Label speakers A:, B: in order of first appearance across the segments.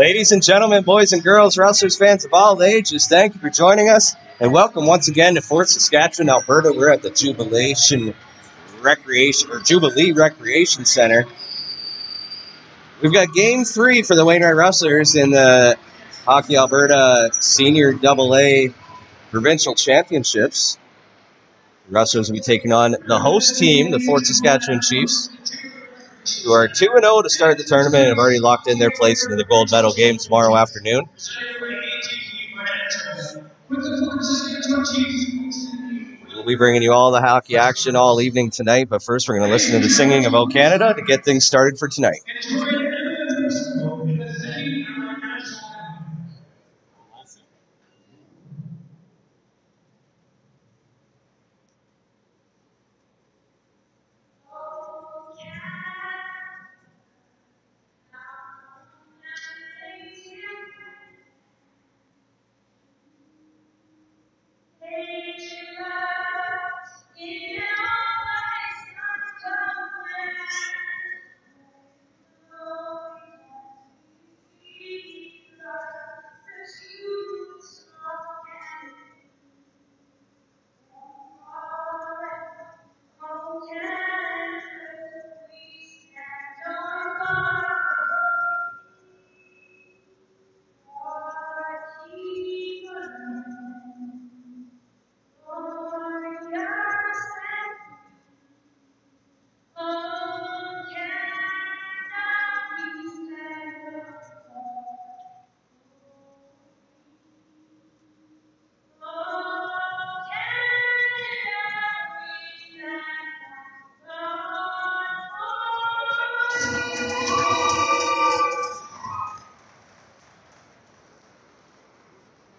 A: Ladies and gentlemen, boys and girls, Rustlers, fans of all ages, thank you for joining us and welcome once again to Fort Saskatchewan, Alberta. We're at the Jubilation Recreation or Jubilee Recreation Center. We've got game three for the Wainwright Rustlers in the Hockey Alberta Senior Double A Provincial Championships. The Rustlers will be taking on the host team, the Fort Saskatchewan Chiefs who are 2 0 to start the tournament and have already locked in their place in the gold medal game tomorrow afternoon. We'll be bringing you all the hockey action all evening tonight, but first we're going to listen to the singing of O Canada to get things started for tonight.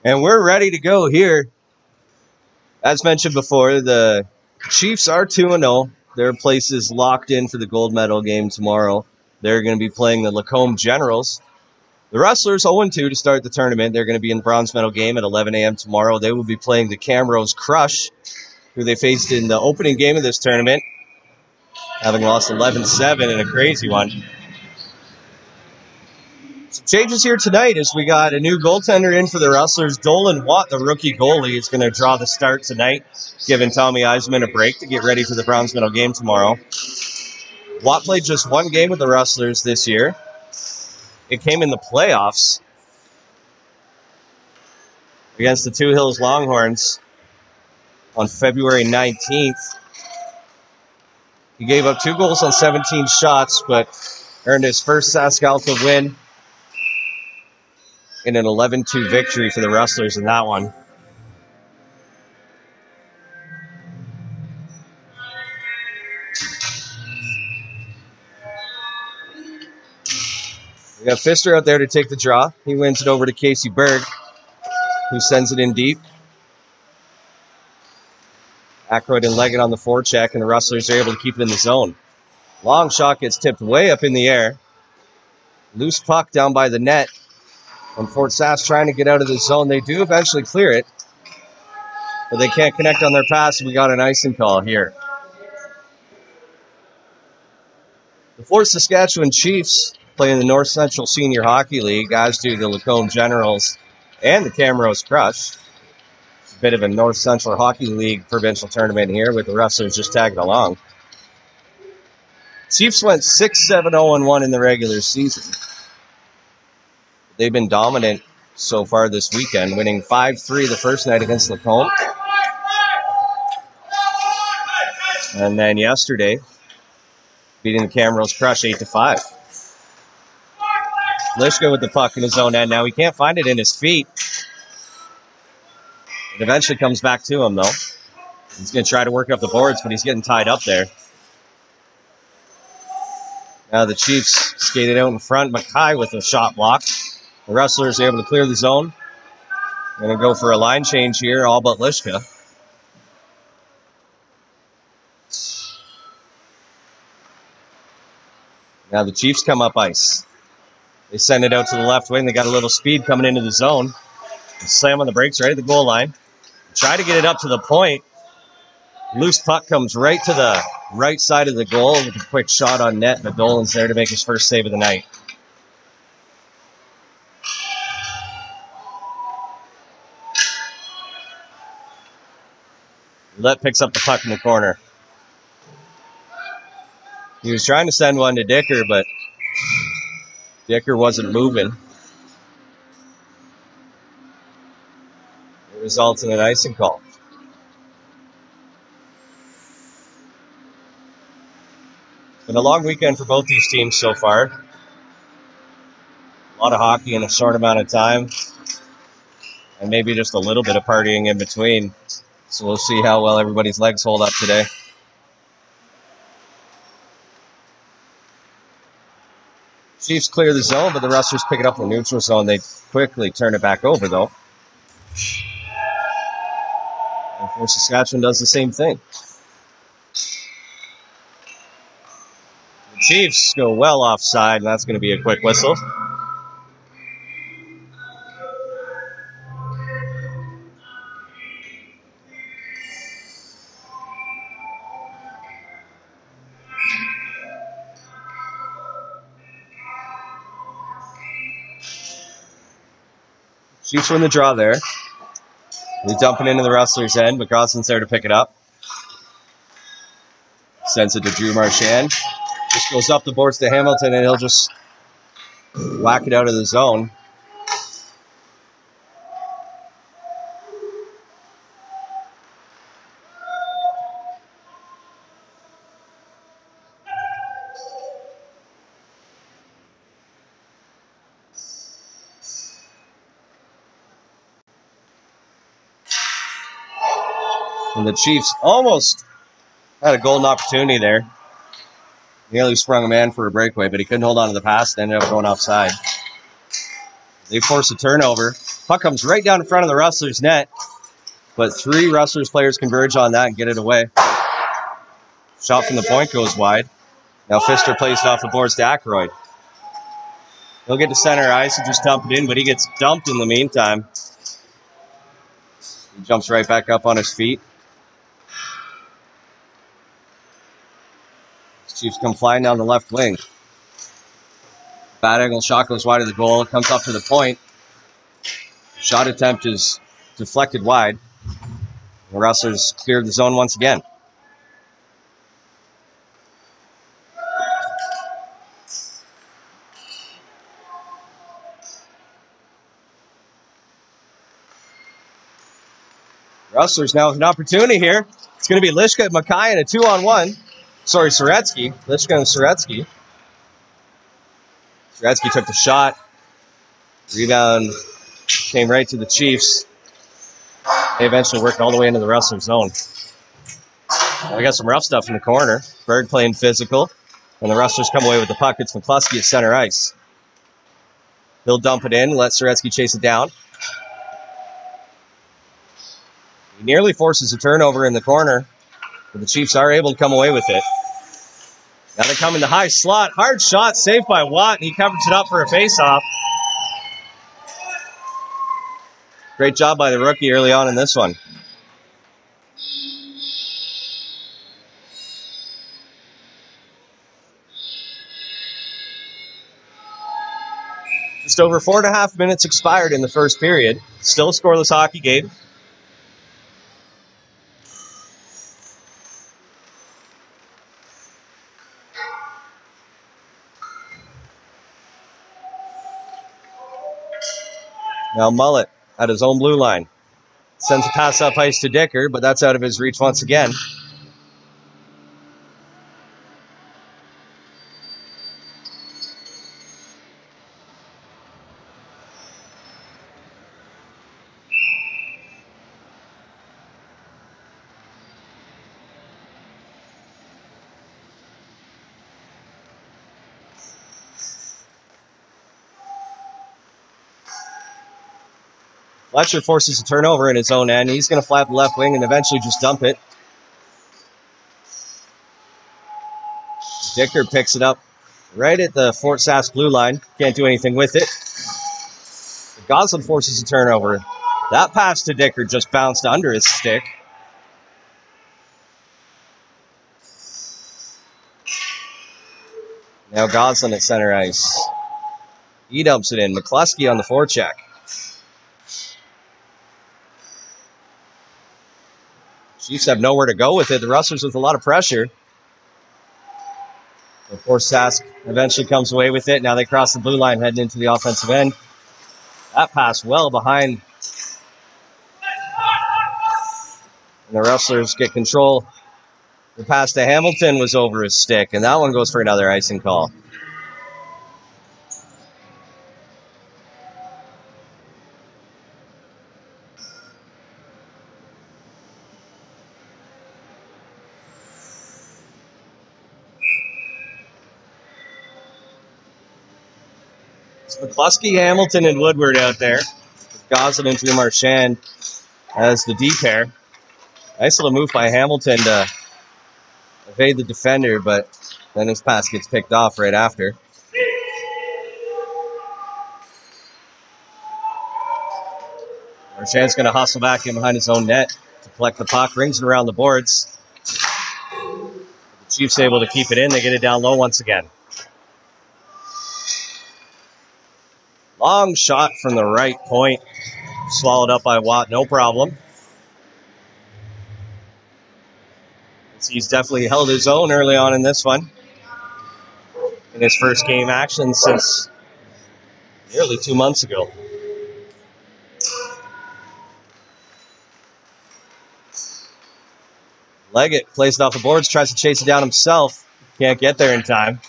A: And we're ready to go here. As mentioned before, the Chiefs are 2 0. Their place is locked in for the gold medal game tomorrow. They're going to be playing the Lacombe Generals. The Rustlers 0 2 to start the tournament. They're going to be in the bronze medal game at 11 a.m. tomorrow. They will be playing the Camrose Crush, who they faced in the opening game of this tournament, having lost 11 7 in a crazy one. Some changes here tonight as we got a new goaltender in for the Rustlers. Dolan Watt, the rookie goalie, is going to draw the start tonight, giving Tommy Eisman a break to get ready for the bronze medal game tomorrow. Watt played just one game with the Rustlers this year. It came in the playoffs against the Two Hills Longhorns on February 19th. He gave up two goals on 17 shots, but earned his first Sask win in an 11 2 victory for the Rustlers in that one. We got Pfister out there to take the draw. He wins it over to Casey Berg, who sends it in deep. Ackroyd and Leggett on the forecheck, and the Rustlers are able to keep it in the zone. Long shot gets tipped way up in the air. Loose puck down by the net. When Fort Sask trying to get out of the zone, they do eventually clear it, but they can't connect on their pass. We got an icing call here. The Fort Saskatchewan Chiefs play in the North Central Senior Hockey League, as do the Lacombe Generals and the Camrose Crush. It's a bit of a North Central Hockey League provincial tournament here with the Rustlers just tagging along. Chiefs went 6 7 0 1 in the regular season they've been dominant so far this weekend, winning 5 3 the first night against Lacombe. And then yesterday, beating the Camrose Crush 8 to 5. Lishka with the puck in his own end now. He can't find it in his feet. It eventually comes back to him, though. He's going to try to work up the boards, but he's getting tied up there. Now the Chiefs skated out in front. Mackay with a shot block. The Rustlers able to clear the zone. Going to go for a line change here, all but Lishka. Now the Chiefs come up ice. They send it out to the left wing. They got a little speed coming into the zone. They slam on the brakes right at the goal line. Try to get it up to the point. Loose puck comes right to the right side of the goal with a quick shot on net, but Dolan's there to make his first save of the night. Let picks up the puck in the corner. He was trying to send one to Dicker, but Dicker wasn't moving. It results in an icing call. Been a long weekend for both these teams so far. A lot of hockey in a short amount of time. And maybe just a little bit of partying in between. So we'll see how well everybody's legs hold up today. Chiefs clear the zone, but the Rustlers pick it up in the neutral zone. They quickly turn it back over, though. And Fort Saskatchewan does the same thing. The Chiefs go well offside, and that's going to be a quick whistle. Win the draw there. He's dumping into the Rustler's end. McCrossan's there to pick it up. Sends it to Drew Marchand. Just goes up the boards to Hamilton, and he'll just whack it out of the zone. And the Chiefs almost had a golden opportunity there. Nearly sprung a man for a breakaway, but he couldn't hold on to the pass and ended up going offside. They force a turnover. Puck comes right down in front of the Rustlers' net, but three Rustlers players converge on that and get it away. Shot from the point goes wide. Now Pfister plays it off the boards to Ackroyd. He'll get to center ice and just dump it in, but he gets dumped in the meantime. He jumps right back up on his feet. Chiefs come flying down the left wing. Bad angle shot goes wide of the goal. It comes up to the point. Shot attempt is deflected wide. The Rustlers cleared the zone once again. Rustlers now with an opportunity here. It's going to be Lishka Mackay in a two on one. Sorry, Soretsky. Lishka and Soretsky. Soretsky took the shot. Rebound came right to the Chiefs. They eventually worked all the way into the wrestling zone. Well, we got some rough stuff in the corner. Berg playing physical. And the Rustlers come away with the puck. It's McCluskey at center ice. He'll dump it in, let Soretsky chase it down. He nearly forces a turnover in the corner, but the Chiefs are able to come away with it. Now they come in the high slot. Hard shot saved by Watt, and he covers it up for a faceoff. Great job by the rookie early on in this one. Just over four and a half minutes expired in the first period. Still a scoreless hockey game. Now Mullet at his own blue line. Sends a pass up ice to Dicker, but that's out of his reach once again. Fletcher forces a turnover in his own end. He's going to fly up the left wing and eventually just dump it. Dicker picks it up right at the Fort Sask blue line. Can't do anything with it. Goslin forces a turnover. That pass to Dicker just bounced under his stick. Now Goslin at center ice. He dumps it in. McCluskey on the forecheck. Chiefs have nowhere to go with it. The Rustlers with a lot of pressure. Of course, Sask eventually comes away with it. Now they cross the blue line heading into the offensive end. That pass well behind. And the Rustlers get control. The pass to Hamilton was over his stick, and that one goes for another icing call. McCluskey, Hamilton, and Woodward out there. Goslin into Marchand as the D pair. Nice little move by Hamilton to evade the defender, but then his pass gets picked off right after. Marchand's going to hustle back in behind his own net to collect the puck, rings it around the boards. The Chiefs able to keep it in. They get it down low once again. Long shot from the right point. Swallowed up by Watt, no problem. He's definitely held his own early on in this one. In his first game action since nearly two months ago. Leggett plays it off the boards, tries to chase it down himself. Can't get there in time.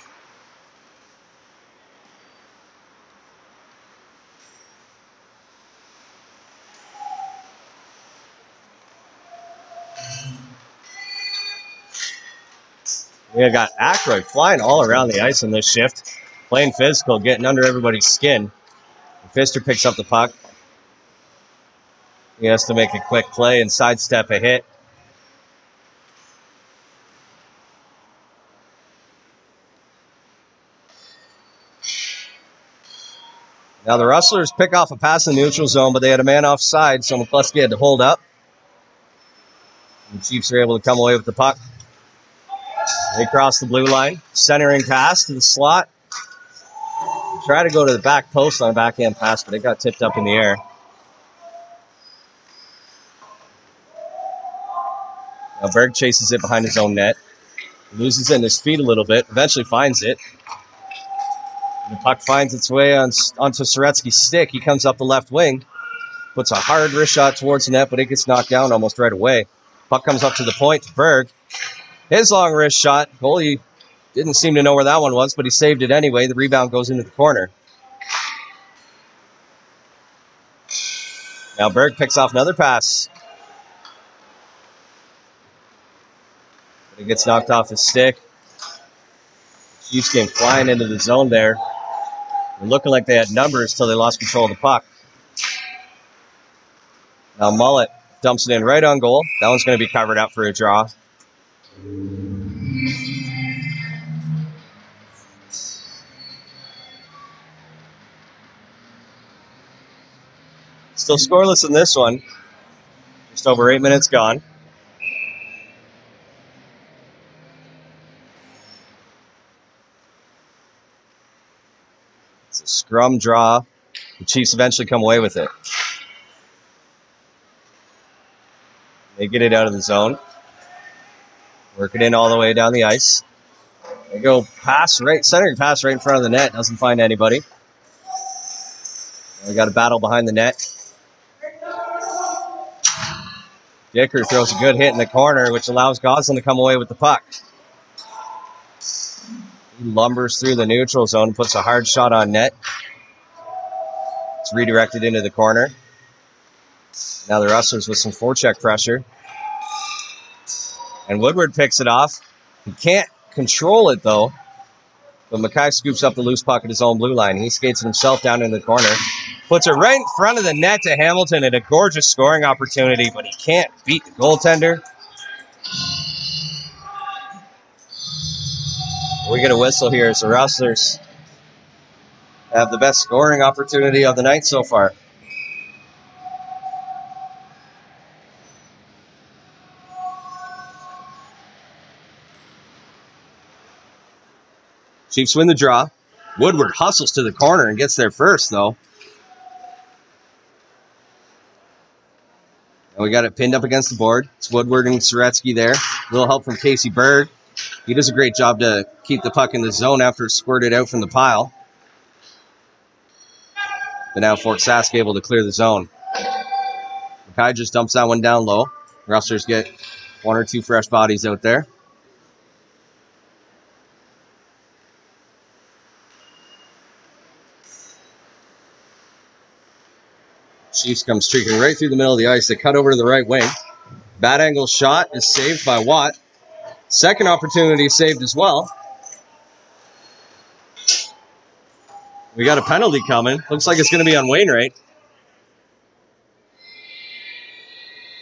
A: We got Ackroyd flying all around the ice in this shift, playing physical, getting under everybody's skin. Pfister picks up the puck. He has to make a quick play and sidestep a hit. Now the Rustlers pick off a pass in the neutral zone, but they had a man offside, so McCluskey had to hold up. The Chiefs are able to come away with the puck. They cross the blue line, centering pass to the slot. Try to go to the back post on a backhand pass, but it got tipped up in the air. Now Berg chases it behind his own net. Loses in his feet a little bit, eventually finds it. The puck finds its way on, onto Soretsky's stick. He comes up the left wing, puts a hard wrist shot towards the net, but it gets knocked down almost right away. Puck comes up to the point Berg. His long wrist shot. Goalie didn't seem to know where that one was, but he saved it anyway. The rebound goes into the corner. Now Berg picks off another pass. But he gets knocked off his stick. Chiefs came flying into the zone there. They're looking like they had numbers till they lost control of the puck. Now Mullet dumps it in right on goal. That one's going to be covered up for a draw. Still scoreless in this one. Just over eight minutes gone. It's a scrum draw. The Chiefs eventually come away with it. They get it out of the zone. Work it in all the way down the ice. They go pass right, centering pass right in front of the net. Doesn't find anybody. We got a battle behind the net. Dicker throws a good hit in the corner, which allows Goslin to come away with the puck. He lumbers through the neutral zone, puts a hard shot on net. It's redirected into the corner. Now the Rustlers with some forecheck pressure. And Woodward picks it off. He can't control it though. But Mackay scoops up the loose puck at his own blue line. He skates himself down in the corner. Puts it right in front of the net to Hamilton and a gorgeous scoring opportunity, but he can't beat the goaltender. We get a whistle here as the Rustlers have the best scoring opportunity of the night so far. Chiefs win the draw. Woodward hustles to the corner and gets there first, though. And we got it pinned up against the board. It's Woodward and Soretsky there. A little help from Casey Berg. He does a great job to keep the puck in the zone after it's squirted out from the pile. But now Fort Sask able to clear the zone. Mackay just dumps that one down low. Rustlers get one or two fresh bodies out there. Chiefs come streaking right through the middle of the ice. They cut over to the right wing. Bad angle shot is saved by Watt. Second opportunity saved as well. We got a penalty coming. Looks like it's going to be on Wainwright.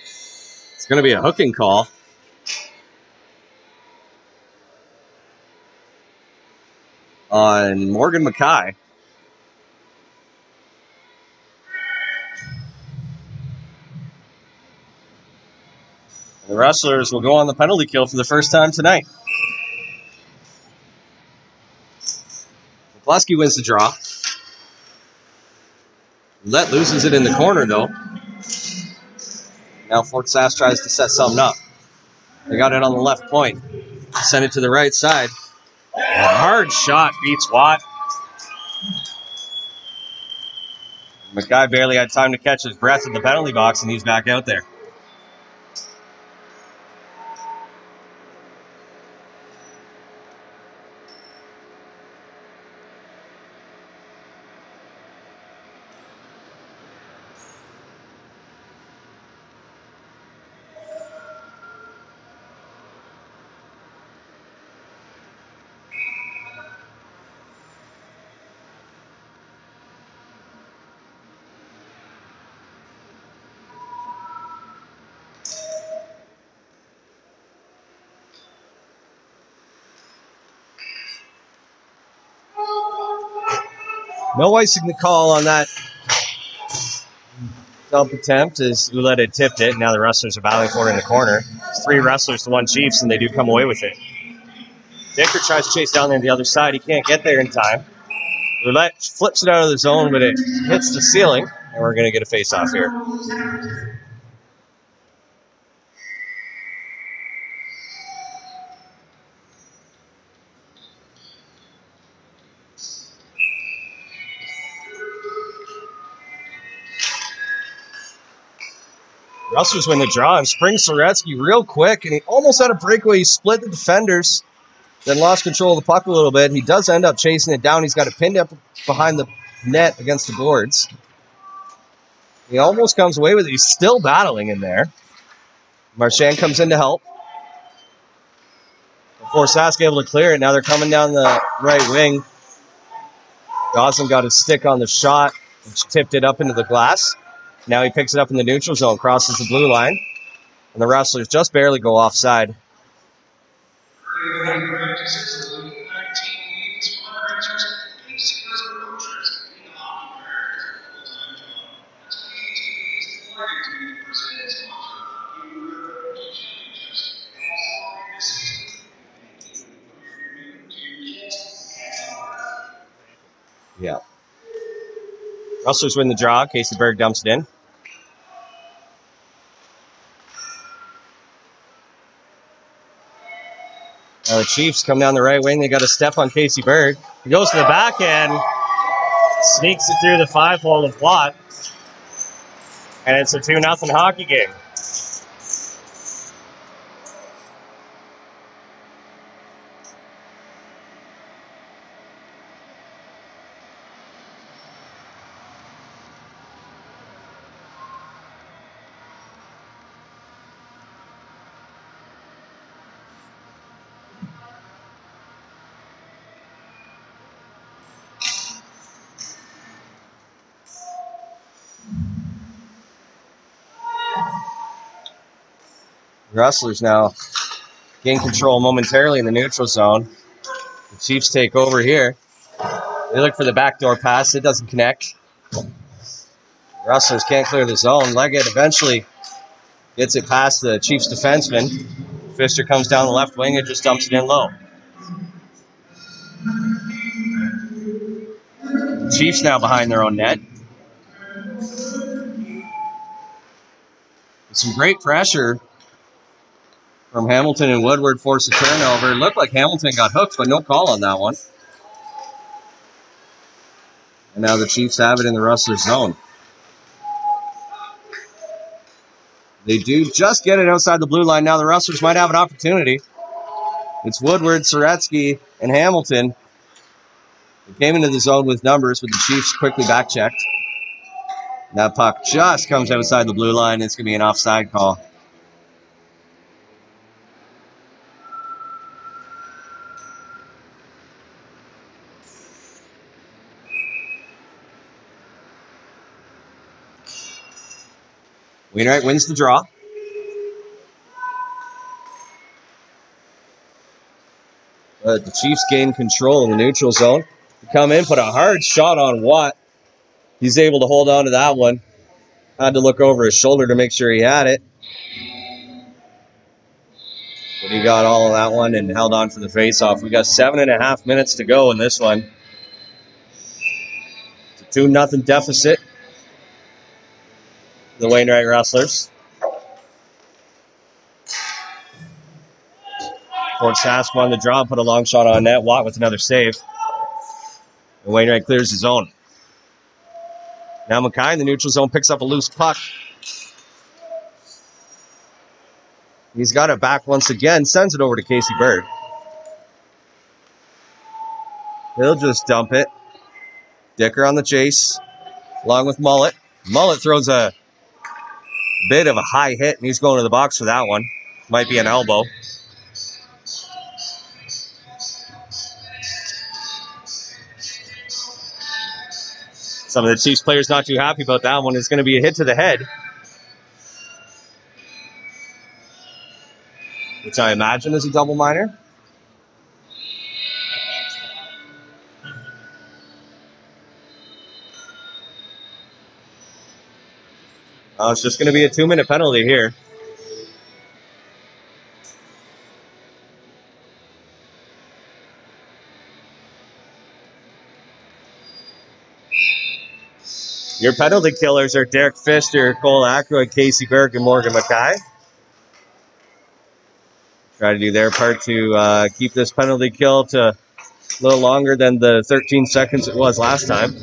A: It's going to be a hooking call. On Morgan Mackay. The Rustlers will go on the penalty kill for the first time tonight. Pulaski wins the draw. Let loses it in the corner, though. Now Fort Sask tries to set something up. They got it on the left point. Send it to the right side. A hard shot beats Watt. Mackay barely had time to catch his breath in the penalty box, and he's back out there. No icing the call on that dump attempt as Ouellette had tipped it. Now the Rustlers are battling for it in the corner. Three Rustlers to one Chiefs, and they do come away with it. Dicker tries to chase down there on the other side. He can't get there in time. Ouellette flips it out of the zone, but it hits the ceiling, and we're going to get a face off here. Rustlers win the draw and Spring Soretsky real quick, and he almost had a breakaway. He split the defenders, then lost control of the puck a little bit. He does end up chasing it down. He's got it pinned up behind the net against the boards. He almost comes away with it. He's still battling in there. Marchand comes in to help. Before Sask able to clear it, now they're coming down the right wing. Dawson got his stick on the shot, which tipped it up into the glass. Now he picks it up in the neutral zone, crosses the blue line, and the Rustlers just barely go offside. Rustlers win the draw. Casey Berg dumps it in. Now the Chiefs come down the right wing. They got a step on Casey Berg. He goes to the back end, sneaks it through the five hole of Watt, and it's a 2 nothing hockey game. Rustlers now gain control momentarily in the neutral zone. The Chiefs take over here. They look for the backdoor pass. It doesn't connect. Rustlers can't clear the zone. Leggett eventually gets it past the Chiefs defenseman. Pfister comes down the left wing and just dumps it in low. Chiefs now behind their own net. Some great pressure from Hamilton and Woodward forced a turnover. It looked like Hamilton got hooked, but no call on that one. And now the Chiefs have it in the Rustlers zone. They do just get it outside the blue line. Now the Rustlers might have an opportunity. It's Woodward, Soretsky, and Hamilton. They came into the zone with numbers, but the Chiefs quickly back checked. That puck just comes outside the blue line. It's going to be an offside call. Wainwright wins the draw. But the Chiefs gain control in the neutral zone. Come in, put a hard shot on Watt. He's able to hold on to that one. Had to look over his shoulder to make sure he had it. But he got all of that one and held on for the face-off. We got seven and a half minutes to go in this one. It's a 2 nothing deficit the Wainwright Rustlers. Fort Sask won the draw, put a long shot on net. Watt with another save. And Wainwright clears his own. Now Mackay in the neutral zone picks up a loose puck. He's got it back once again, sends it over to Casey Berg. He'll just dump it. Dicker on the chase, along with Mullet. Mullet throws a bit of a high hit, and he's going to the box for that one. Might be an elbow. Some of the Chiefs players not too happy about that one. It's going to be a hit to the head. Which I imagine is a double minor. Uh, it's just going to be a two minute penalty here. Your penalty killers are Derek Pfister, Cole Ackroyd, Casey Berg, and Morgan Mackay. Try to do their part to uh, keep this penalty kill to a little longer than the 13 seconds it was last time.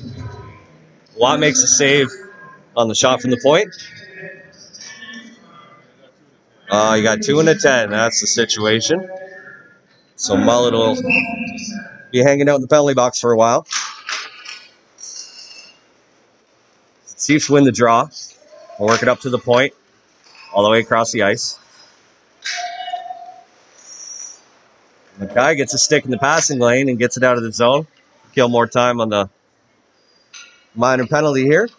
A: Watt makes a save on the shot from the point. Uh, you got two and a 10. That's the situation. So Mullet will be hanging out in the penalty box for a while. Chiefs win the draw. We'll work it up to the point, all the way across the ice. Mackay gets a stick in the passing lane and gets it out of the zone. Kill more time on the minor penalty here.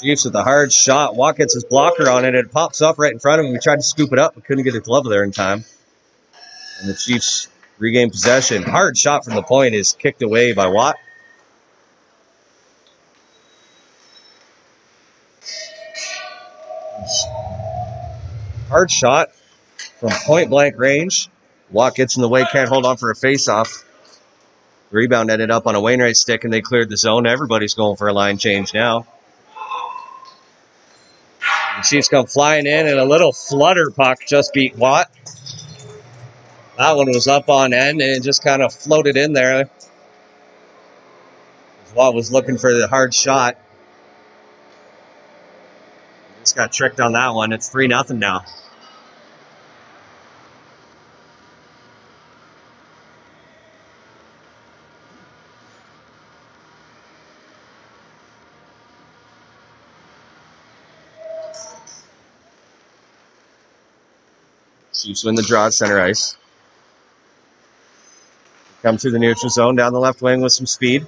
A: Chiefs with a hard shot. Watt gets his blocker on it. It pops up right in front of him. We tried to scoop it up, but couldn't get his glove there in time. And the Chiefs regain possession. Hard shot from the point is kicked away by Watt. Hard shot from point blank range. Watt gets in the way, can't hold on for a face off. Rebound ended up on a Wainwright stick, and they cleared the zone. Everybody's going for a line change now. The Chiefs come flying in, and a little flutter puck just beat Watt. That one was up on end and just kind of floated in there. Watt was looking for the hard shot. Just got tricked on that one. It's 3 nothing now. Chiefs win the draw at center ice. Come through the neutral zone down the left wing with some speed.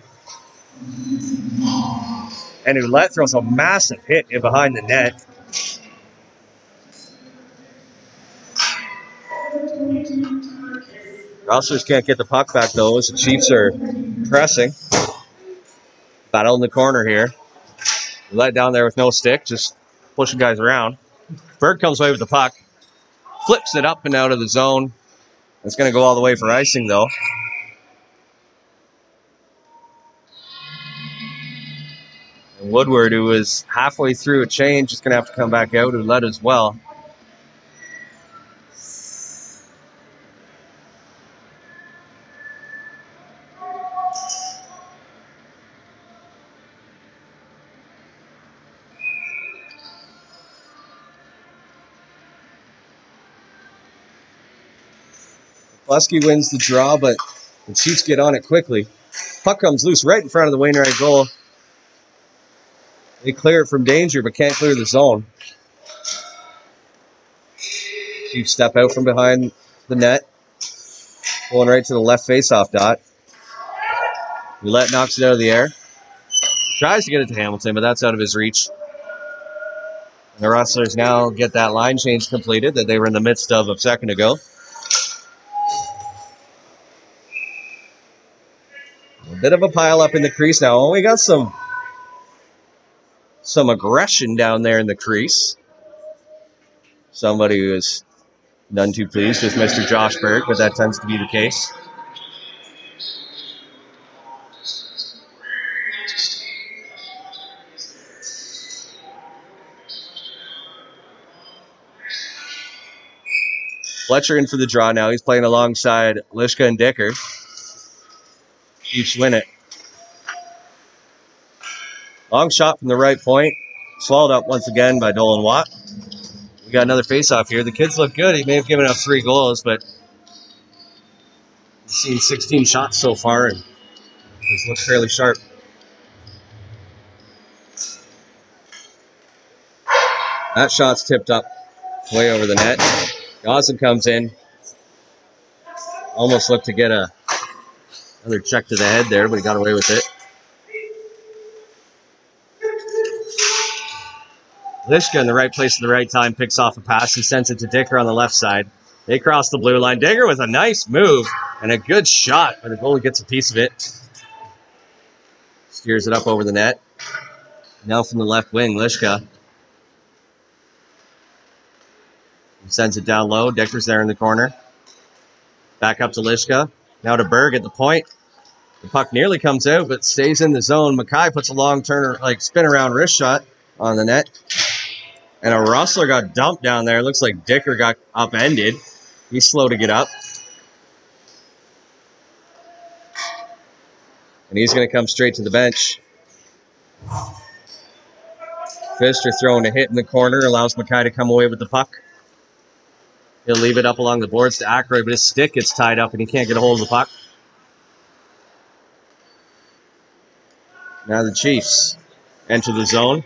A: And Ouellette throws a massive hit in behind the net. Rustlers can't get the puck back though as the Chiefs are pressing. Battle in the corner here. Let down there with no stick, just pushing guys around. Bird comes away with the puck, flips it up and out of the zone. It's going to go all the way for icing though. And Woodward, who was halfway through a change, is going to have to come back out and let as well. Lusky wins the draw, but the Chiefs get on it quickly. Puck comes loose right in front of the Wainwright goal. They clear it from danger, but can't clear the zone. Chiefs step out from behind the net, pulling right to the left face-off dot. Ouellette knocks it out of the air. Tries to get it to Hamilton, but that's out of his reach. And the Rustlers now get that line change completed that they were in the midst of a second ago. Bit of a pile up in the crease now. Oh, we got some some aggression down there in the crease. Somebody who is none too pleased with Mr. Josh Berg, but that tends to be the case. Fletcher in for the draw now. He's playing alongside Lishka and Dicker. Chiefs win it. Long shot from the right point. Swallowed up once again by Dolan Watt. We got another face-off here. The kids look good. He may have given up three goals, but he's seen 16 shots so far, and he's looked fairly sharp. That shot's tipped up way over the net. Dawson comes in. Almost looked to get a Another check to the head there, but he got away with it. Lishka in the right place at the right time picks off a pass and sends it to Dicker on the left side. They cross the blue line. Dicker with a nice move and a good shot, but the goalie gets a piece of it. Steers it up over the net. Now from the left wing, Lishka. Sends it down low. Dicker's there in the corner. Back up to Lishka. Now to Berg at the point. The puck nearly comes out, but stays in the zone. Mackay puts a long turner, like spin around wrist shot on the net. And a Rustler got dumped down there. Looks like Dicker got upended. He's slow to get up. And he's going to come straight to the bench. Pfister throwing a hit in the corner, allows Mackay to come away with the puck. He'll leave it up along the boards to Ackroyd, but his stick gets tied up and he can't get a hold of the puck. Now the Chiefs enter the zone.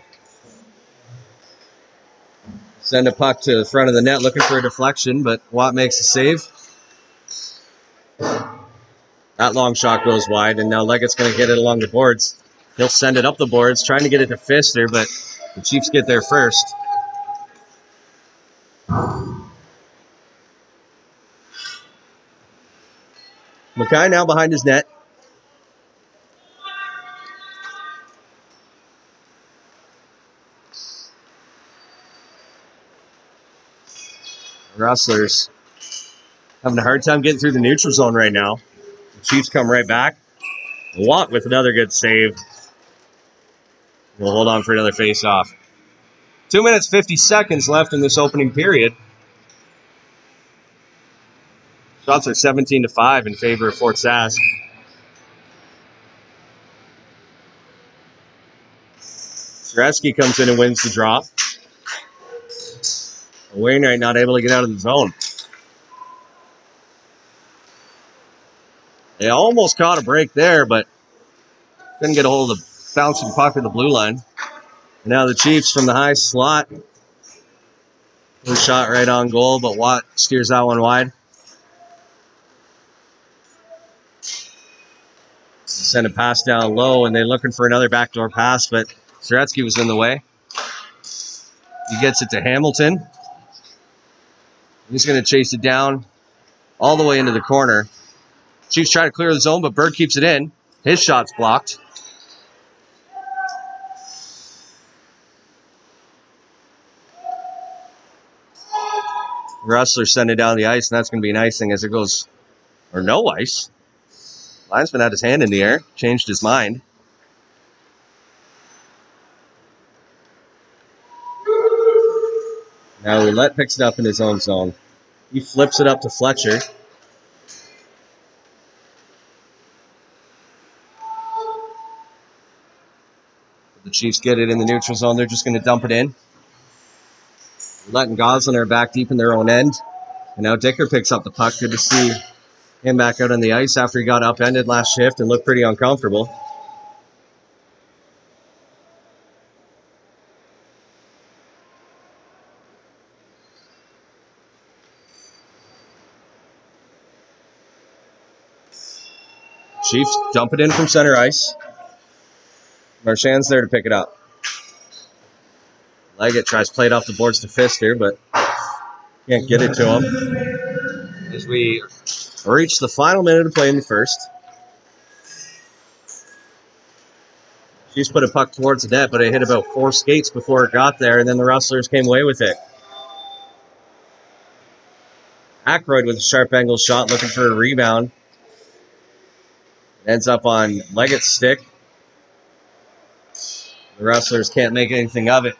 A: Send a puck to the front of the net looking for a deflection, but Watt makes a save. That long shot goes wide, and now Leggett's going to get it along the boards. He'll send it up the boards, trying to get it to Pfister, but the Chiefs get there first. Mackay now behind his net. Rustlers having a hard time getting through the neutral zone right now. The Chiefs come right back. Watt with another good save. We'll hold on for another face-off. Two minutes, 50 seconds left in this opening period. Shots are 17 to 5 in favor of Fort Sask. Zareski comes in and wins the draw. Wainwright not able to get out of the zone. They almost caught a break there, but couldn't get a hold of the bouncing puck at the blue line. Now the Chiefs from the high slot. One shot right on goal, but Watt steers that one wide. Send a pass down low, and they're looking for another backdoor pass, but Zaretsky was in the way. He gets it to Hamilton. He's going to chase it down all the way into the corner. Chiefs try to clear the zone, but Bird keeps it in. His shot's blocked. Rustler send it down the ice, and that's going to be an icing as it goes, or no ice. Linesman had his hand in the air, changed his mind. Now Ouellette picks it up in his own zone. He flips it up to Fletcher. The Chiefs get it in the neutral zone. They're just going to dump it in. Letting Goslin are back deep in their own end. And now Dicker picks up the puck. Good to see him back out on the ice after he got upended last shift and looked pretty uncomfortable. Chiefs dump it in from center ice. Marchand's there to pick it up. Leggett tries to play it off the boards to Pfister, but can't get it to him. As we reach the final minute of play in the first. Chiefs put a puck towards the net, but it hit about four skates before it got there, and then the Rustlers came away with it. Ackroyd with a sharp angle shot, looking for a rebound. Ends up on Leggett's stick. The Rustlers can't make anything of it.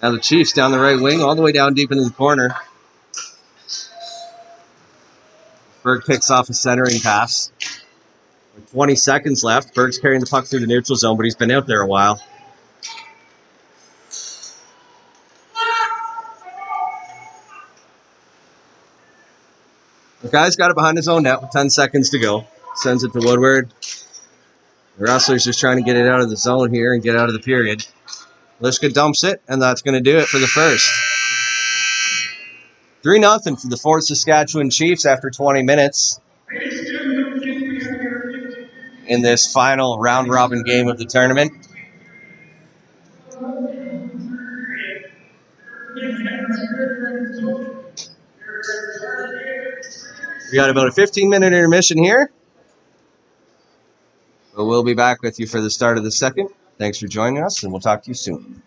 A: Now the Chiefs down the right wing, all the way down deep into the corner. Berg picks off a centering pass. With 20 seconds left, Berg's carrying the puck through the neutral zone, but he's been out there a while. The guy's got it behind his own net with 10 seconds to go. Sends it to Woodward. The Rustlers just trying to get it out of the zone here and get out of the period. Lishka dumps it, and that's going to do it for the first. 3 0 for the Fort Saskatchewan Chiefs after 20 minutes in this final round robin game of the tournament. We got about a 15 minute intermission here. But we'll be back with you for the start of the second. Thanks for joining us, and we'll talk to you soon.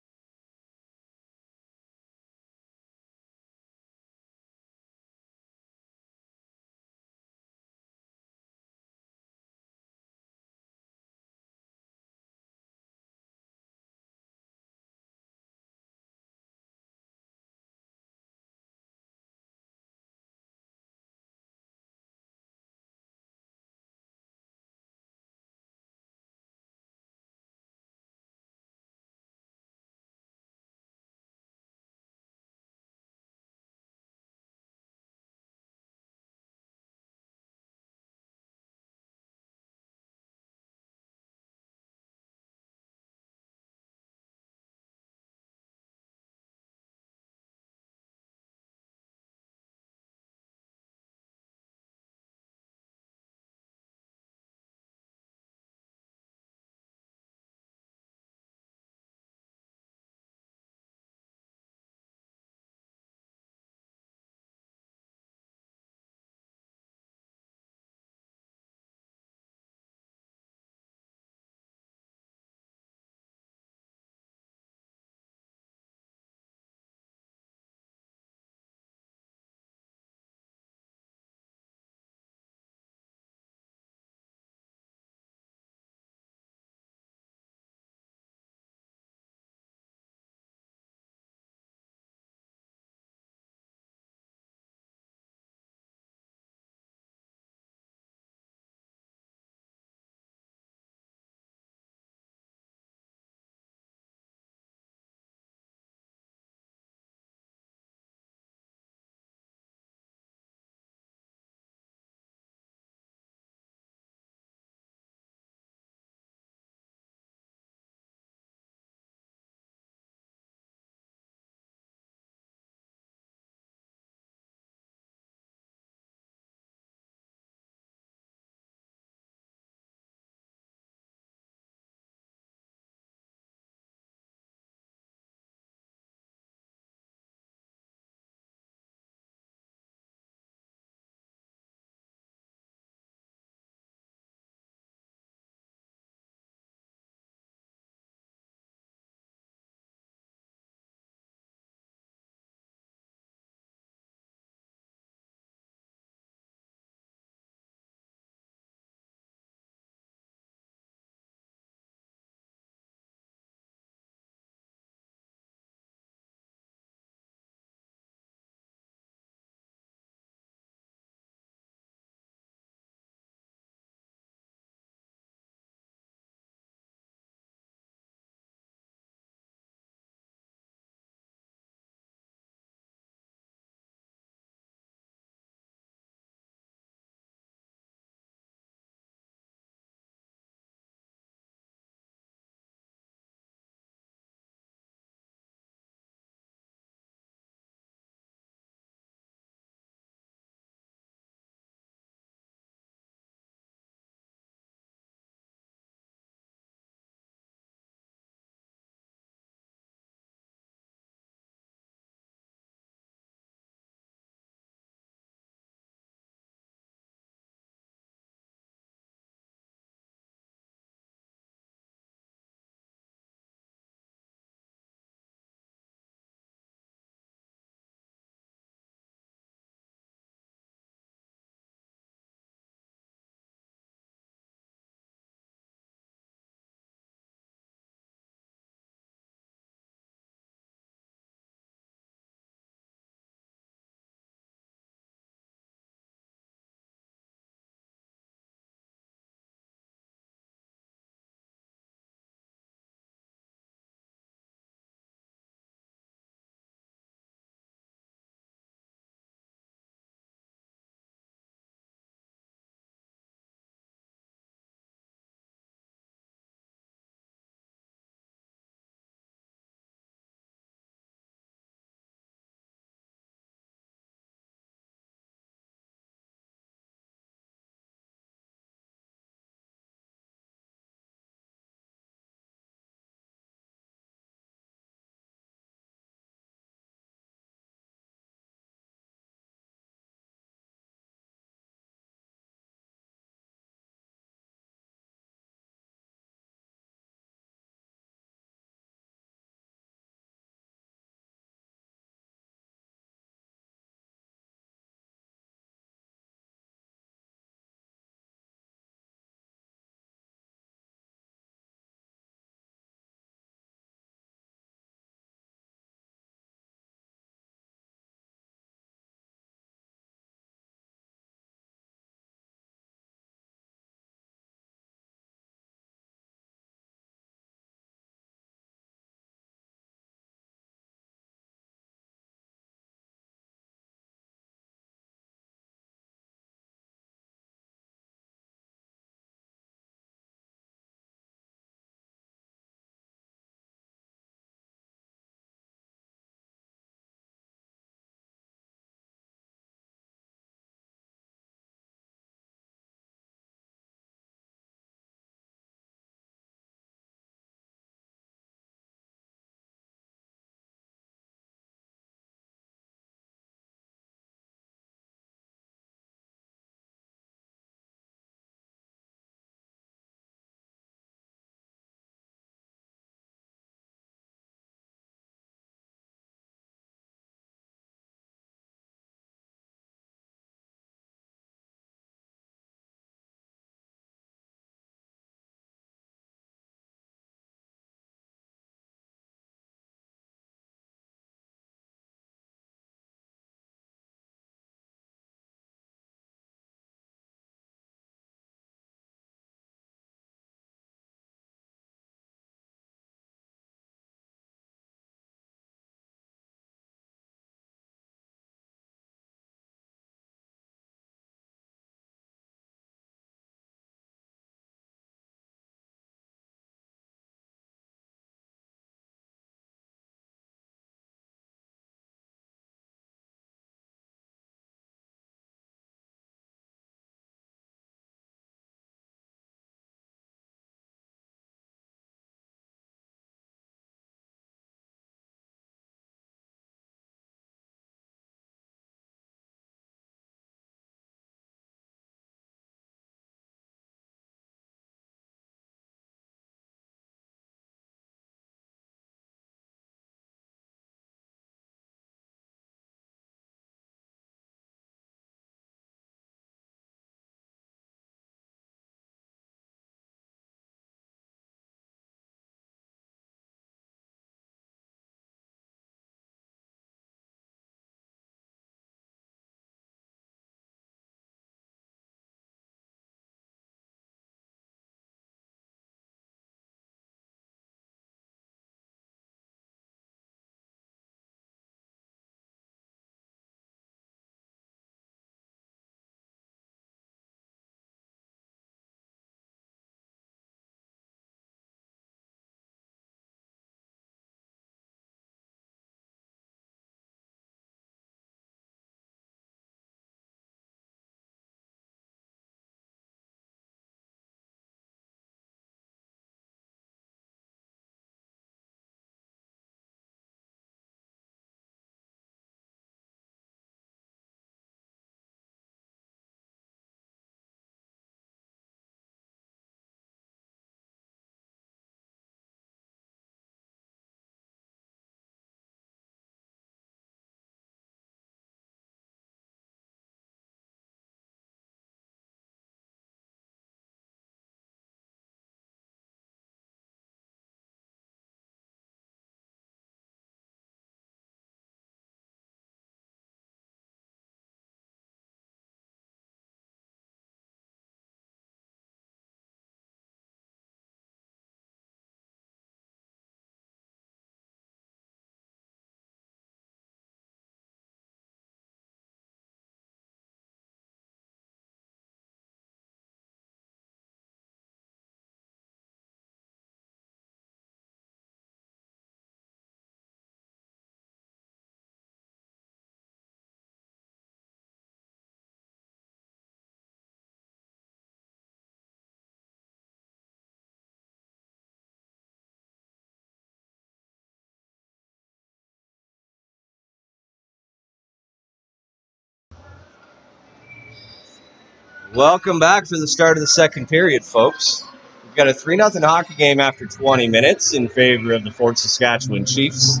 A: Welcome back for the start of the second period, folks. We've got a 3 0 hockey game after 20 minutes in favor of the Fort Saskatchewan Chiefs.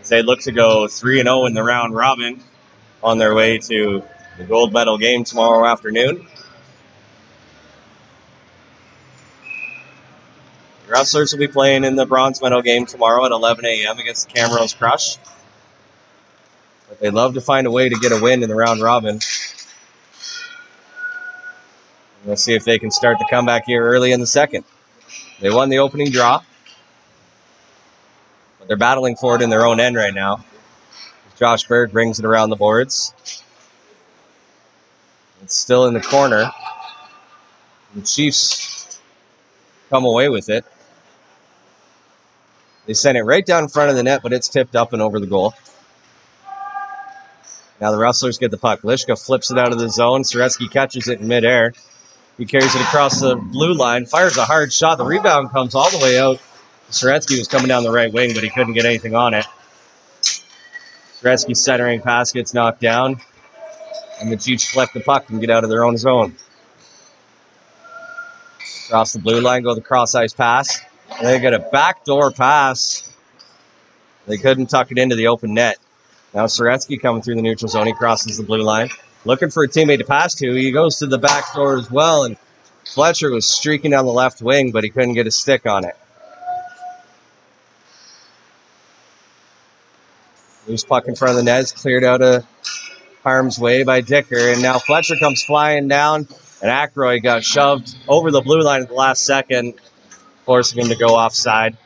A: As they look to go 3 0 in the round robin on their way to the gold medal game tomorrow afternoon. The Rustlers will be playing in the bronze medal game tomorrow at 11 a.m. against the Camrose Crush. But they'd love to find a way to get a win in the round robin. We'll see if they can start the comeback here early in the second. They won the opening draw, but they're battling for it in their own end right now. Josh Berg brings it around the boards. It's still in the corner. The Chiefs come away with it. They send it right down in front of the net, but it's tipped up and over the goal. Now the Rustlers get the puck. Lishka flips it out of the zone. Soretsky catches it in midair. He carries it across the blue line, fires a hard shot. The rebound comes all the way out. Soretsky was coming down the right wing, but he couldn't get anything on it. Soretsky centering pass gets knocked down, and the Chiefs flip the puck and get out of their own zone. Across the blue line, go the cross ice pass. They get a backdoor pass. They couldn't tuck it into the open net. Now Soretsky coming through the neutral zone. He crosses the blue line looking for a teammate to pass to. He goes to the back door as well, and Fletcher was streaking down the left wing, but he couldn't get a stick on it. Loose puck in front of the net, cleared out of harm's way by Dicker, and now Fletcher comes flying down, and Ackroyd got shoved over the blue line at the last second, forcing him to go offside.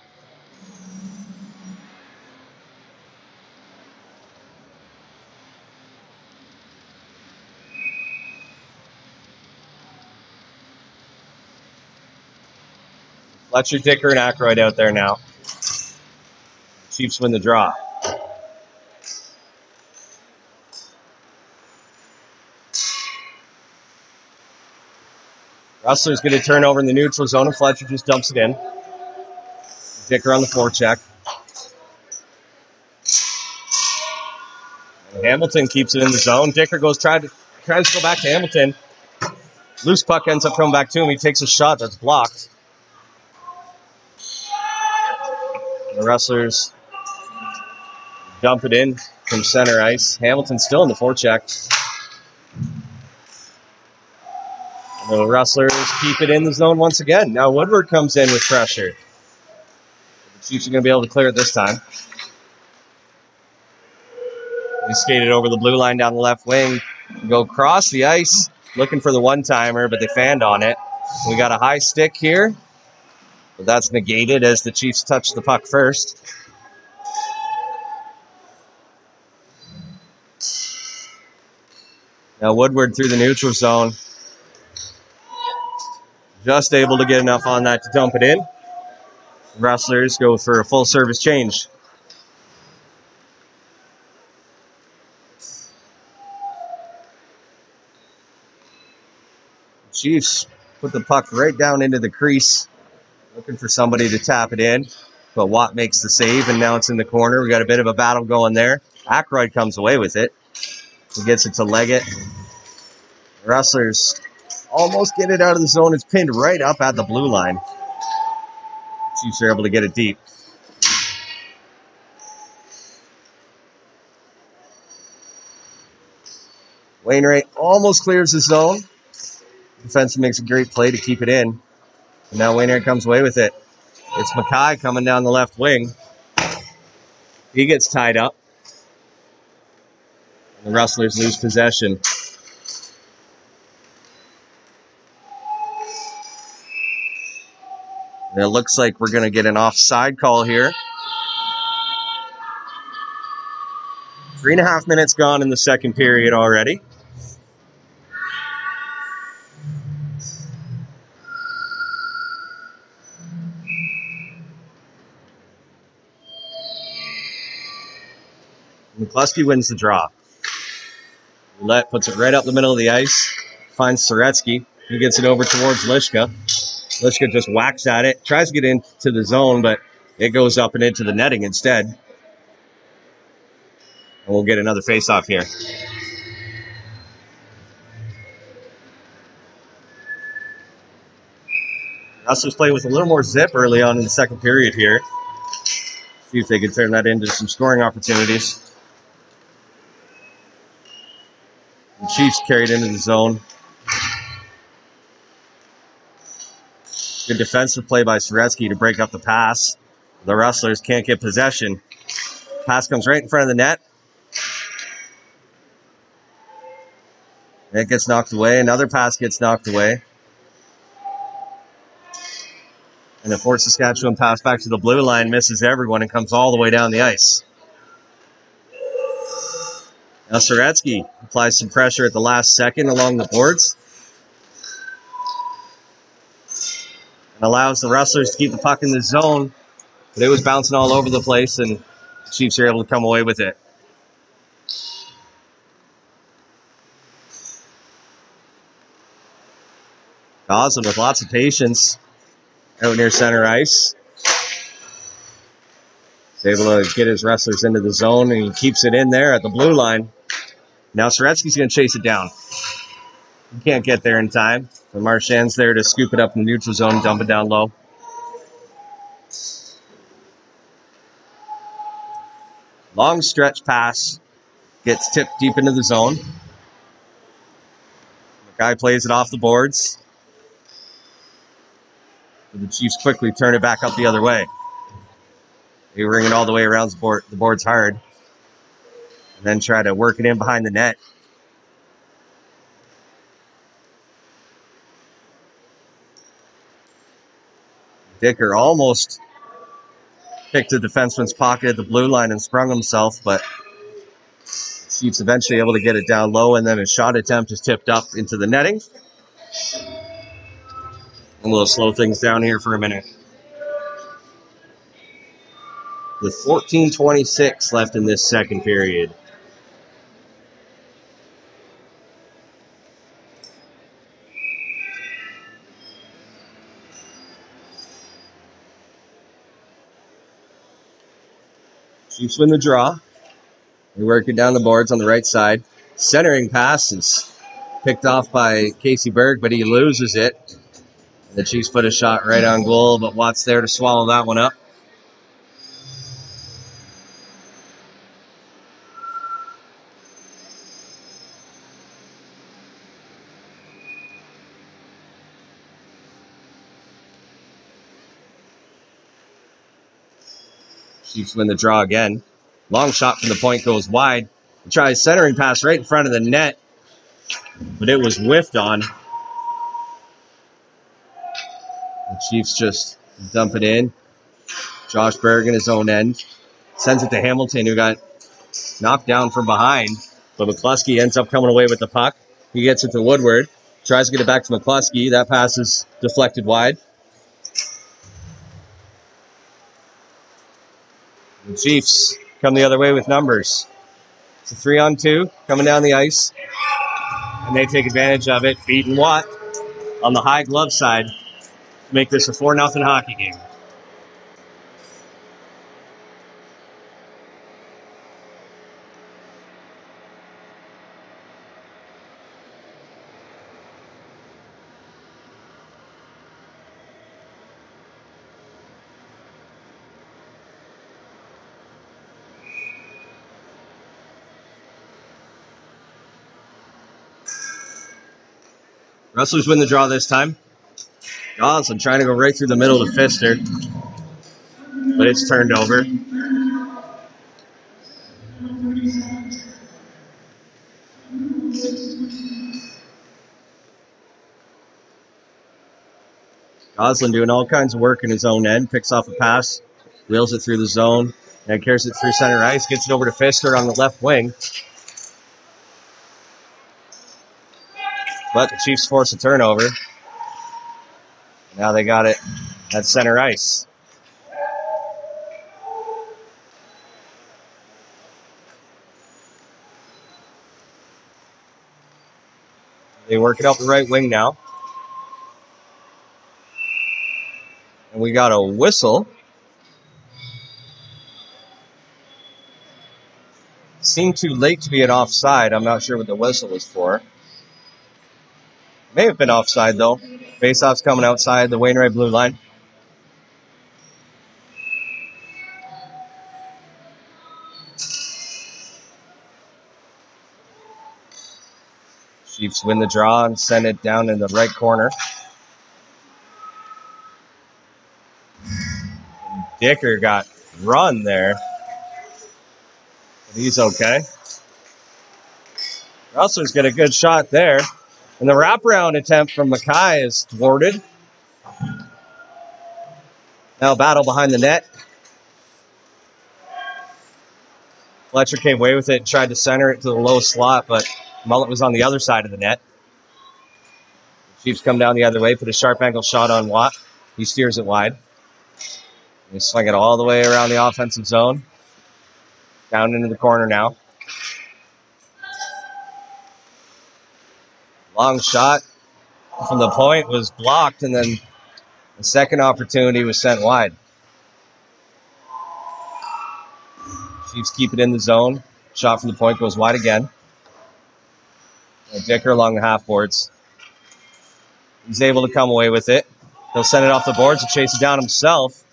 A: Fletcher, Dicker, and Ackroyd out there now. Chiefs win the draw. Rustler's going to turn over in the neutral zone, and Fletcher just dumps it in. Dicker on the forecheck. And Hamilton keeps it in the zone. Dicker goes try to tries to go back to Hamilton. Loose puck ends up coming back to him. He takes a shot that's blocked. The Rustlers dump it in from center ice. Hamilton still in the forecheck. The Rustlers keep it in the zone once again. Now Woodward comes in with pressure. The Chiefs are going to be able to clear it this time. He skated over the blue line down the left wing. Go across the ice looking for the one timer, but they fanned on it. We got a high stick here. But that's negated as the Chiefs touch the puck first. Now Woodward through the neutral zone. Just able to get enough on that to dump it in. Rustlers go for a full service change. Chiefs put the puck right down into the crease. Looking for somebody to tap it in. But Watt makes the save, and now it's in the corner. We got a bit of a battle going there. Ackroyd comes away with it. He gets it to Leggett. Rustlers almost get it out of the zone. It's pinned right up at the blue line. Chiefs are able to get it deep. Wainwright almost clears the zone. Defense makes a great play to keep it in. And now Wainwright comes away with it. It's Mackay coming down the left wing. He gets tied up. The Rustlers lose possession. And it looks like we're going to get an offside call here. Three and a half minutes gone in the second period already. McCluskey wins the draw. Let puts it right up the middle of the ice. Finds Soretsky. He gets it over towards Lishka. Lishka just whacks at it. Tries to get into the zone, but it goes up and into the netting instead. And we'll get another faceoff here. Rustlers playing with a little more zip early on in the second period here. See if they can turn that into some scoring opportunities. Chiefs carried into the zone. Good defensive play by Soretsky to break up the pass. The Rustlers can't get possession. Pass comes right in front of the net. It gets knocked away. Another pass gets knocked away. And the Fort Saskatchewan pass back to the blue line misses everyone and comes all the way down the ice. Now Soretsky applies some pressure at the last second along the boards. And allows the Rustlers to keep the puck in the zone. But it was bouncing all over the place, and the Chiefs are able to come away with it. Goslin with lots of patience out near center ice. He's able to get his Rustlers into the zone and he keeps it in there at the blue line. Now Soretsky's going to chase it down. He can't get there in time. And Marchand's there to scoop it up in the neutral zone, dump it down low. Long stretch pass gets tipped deep into the zone. The guy plays it off the boards. The Chiefs quickly turn it back up the other way. They ring it all the way around the, board, the boards hard. And then try to work it in behind the net. Dicker almost picked the defenseman's pocket at the blue line and sprung himself, but Chiefs eventually able to get it down low, and then a shot attempt is tipped up into the netting. And we'll slow things down here for a minute. With 14.26 left in this second period. Chiefs win the draw. They work it down the boards on the right side. Centering pass is picked off by Casey Berg, but he loses it. The Chiefs put a shot right on goal, but Watt's there to swallow that one up. Chiefs win the draw again. Long shot from the point goes wide. He tries centering pass right in front of the net, but it was whiffed on. The Chiefs just dump it in. Josh Bergen, his own end, sends it to Hamilton, who got knocked down from behind. But McCluskey ends up coming away with the puck. He gets it to Woodward, tries to get it back to McCluskey. That pass is deflected wide. The Chiefs come the other way with numbers. It's a three on two coming down the ice. And they take advantage of it, beating Watt on the high glove side make this a 4 0 hockey game. Rustlers win the draw this time. Johnson trying to go right through the middle to Pfister. But it's turned over. Goslin doing all kinds of work in his own end. Picks off a pass, wheels it through the zone, and carries it through center ice. Gets it over to Pfister on the left wing. But the Chiefs force a turnover. Now they got it at center ice. They work it up the right wing now. And we got a whistle. Seemed too late to be an offside. I'm not sure what the whistle was for. May have been offside though. Faceoff's coming outside the Wainwright blue line. Chiefs win the draw and send it down in the right corner. Dicker got run there. But he's okay. Rustlers get a good shot there. And the wraparound attempt from Mackay is thwarted. Now battle behind the net. Fletcher came away with it, and tried to center it to the low slot, but Mullet was on the other side of the net. Chiefs come down the other way, put a sharp angle shot on Watt. He steers it wide. They swing it all the way around the offensive zone. Down into the corner now. Long shot from the point was blocked, and then the second opportunity was sent wide. Chiefs keep it in the zone. Shot from the point goes wide again. Dicker along the half boards. He's able to come away with it. He'll send it off the boards and chase it down himself.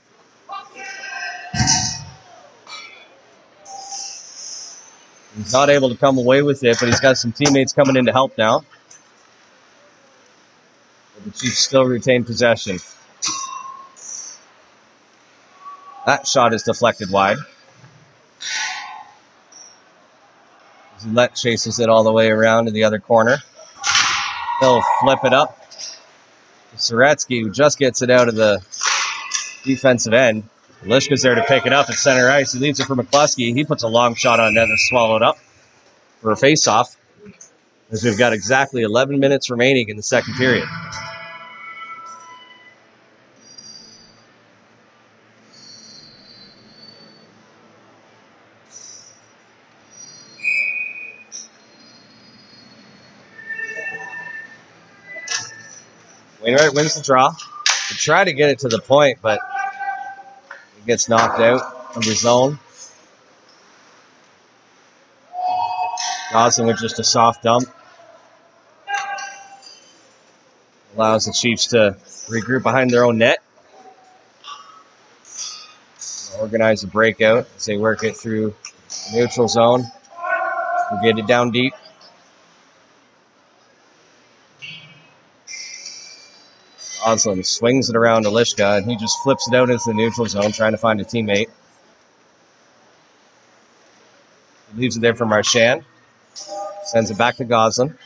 A: He's not able to come away with it, but he's got some teammates coming in to help now. The Chiefs still retain possession. That shot is deflected wide. Let chases it all the way around to the other corner. He'll flip it up. Soretsky, who just gets it out of the defensive end. Lishka's there to pick it up at center ice. He leaves it for McCluskey. He puts a long shot on net and swallowed up for a face-off. As we've got exactly 11 minutes remaining in the second period. Wainwright wins the draw. We try to get it to the point, but he gets knocked out of the zone. Goslin with just a soft dump. Allows the Chiefs to regroup behind their own net. Organize a breakout as they work it through the neutral zone. We get it down deep. Goslin swings it around to Lishka, and he just flips it out into the neutral zone, trying to find a teammate. Leaves it there for Marchand. Sends it back to Goslin.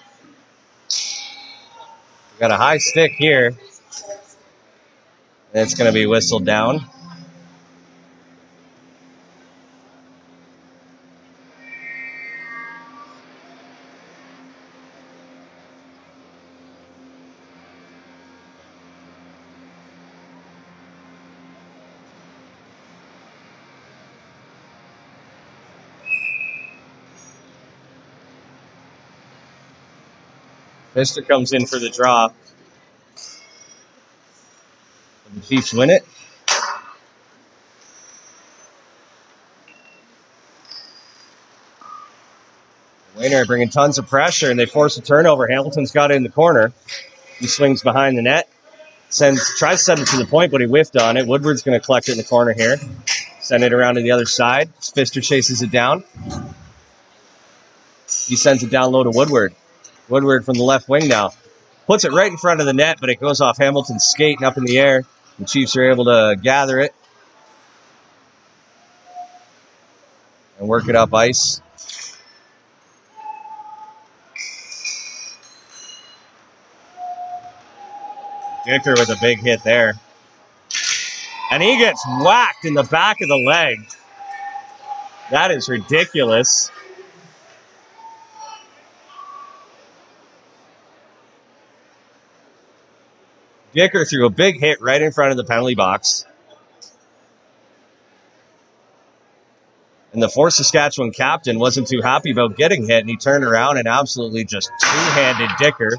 A: Got a high stick here. And it's going to be whistled down. Mister comes in for the draw. The Chiefs win it. Wainer bringing tons of pressure, and they force a turnover. Hamilton's got it in the corner. He swings behind the net, sends tries to send it to the point, but he whiffed on it. Woodward's going to collect it in the corner here, send it around to the other side. Pfister chases it down. He sends it down low to Woodward. Woodward from the left wing now. Puts it right in front of the net, but it goes off Hamilton's skate and up in the air. The Chiefs are able to gather it and work it up ice. Dicker with a big hit there. And he gets whacked in the back of the leg. That is ridiculous. Dicker threw a big hit right in front of the penalty box. And the Fort Saskatchewan captain wasn't too happy about getting hit, and he turned around and absolutely just two-handed Dicker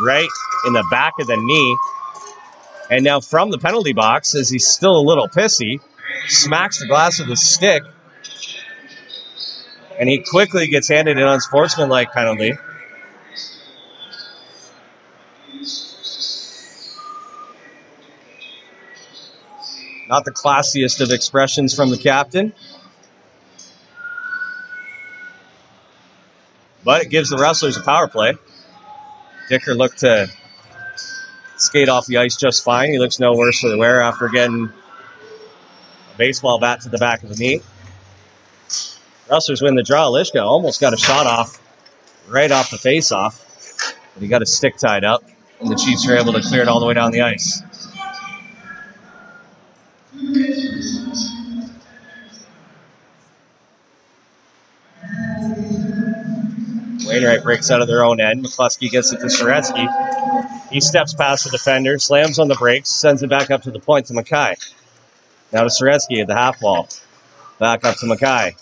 A: right in the back of the knee. And now from the penalty box, as he's still a little pissy, smacks the glass with his stick. And he quickly gets handed an unsportsmanlike penalty. Not the classiest of expressions from the captain. But it gives the Rustlers a power play. Dicker looked to skate off the ice just fine. He looks no worse for the wear after getting a baseball bat to the back of the knee. Rustlers win the draw. Lishka almost got a shot off right off the face off, but he got his stick tied up, and the Chiefs are able to clear it all the way down the ice. Wainwright breaks out of their own end. McCluskey gets it to Soretsky. He steps past the defender, slams on the brakes, sends it back up to the point to Mackay. Now to Soretsky at the half wall. Back up to Mackay.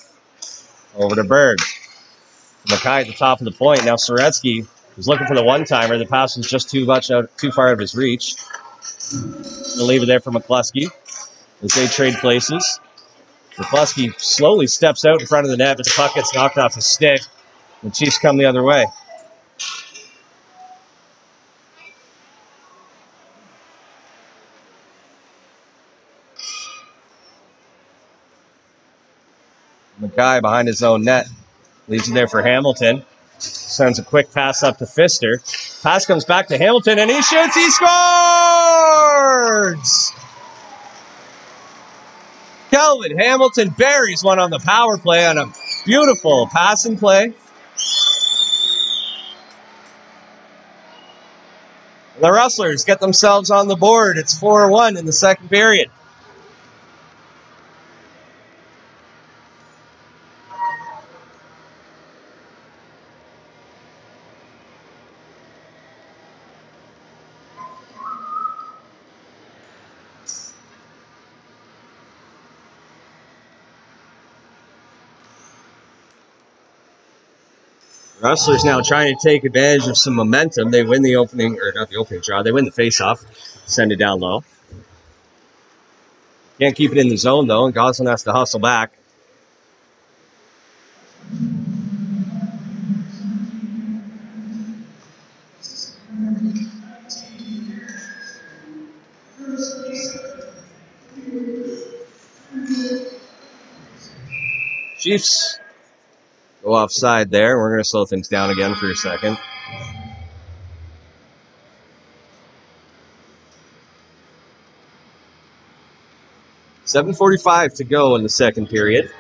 A: Over to Berg. Mackay at the top of the point. Now Soretsky is looking for the one timer. The pass was just too much out, too far out of his reach. Gonna leave it there for McCluskey as they trade places. McCluskey slowly steps out in front of the net, but the puck gets knocked off his stick. The Chiefs come the other way. The guy behind his own net. Leaves it there for Hamilton. Sends a quick pass up to Pfister. Pass comes back to Hamilton and he shoots. He scores! Kelvin Hamilton buries one on the power play on a beautiful passing play. The Rustlers get themselves on the board. It's 4 1 in the second period. Rustlers now trying to take advantage of some momentum. They win the opening, or not the opening draw, they win the face-off, send it down low. Can't keep it in the zone, though, and Goslin has to hustle back. Chiefs go offside there. We're going to slow things down again for a second. Seven forty-five to go in the second period.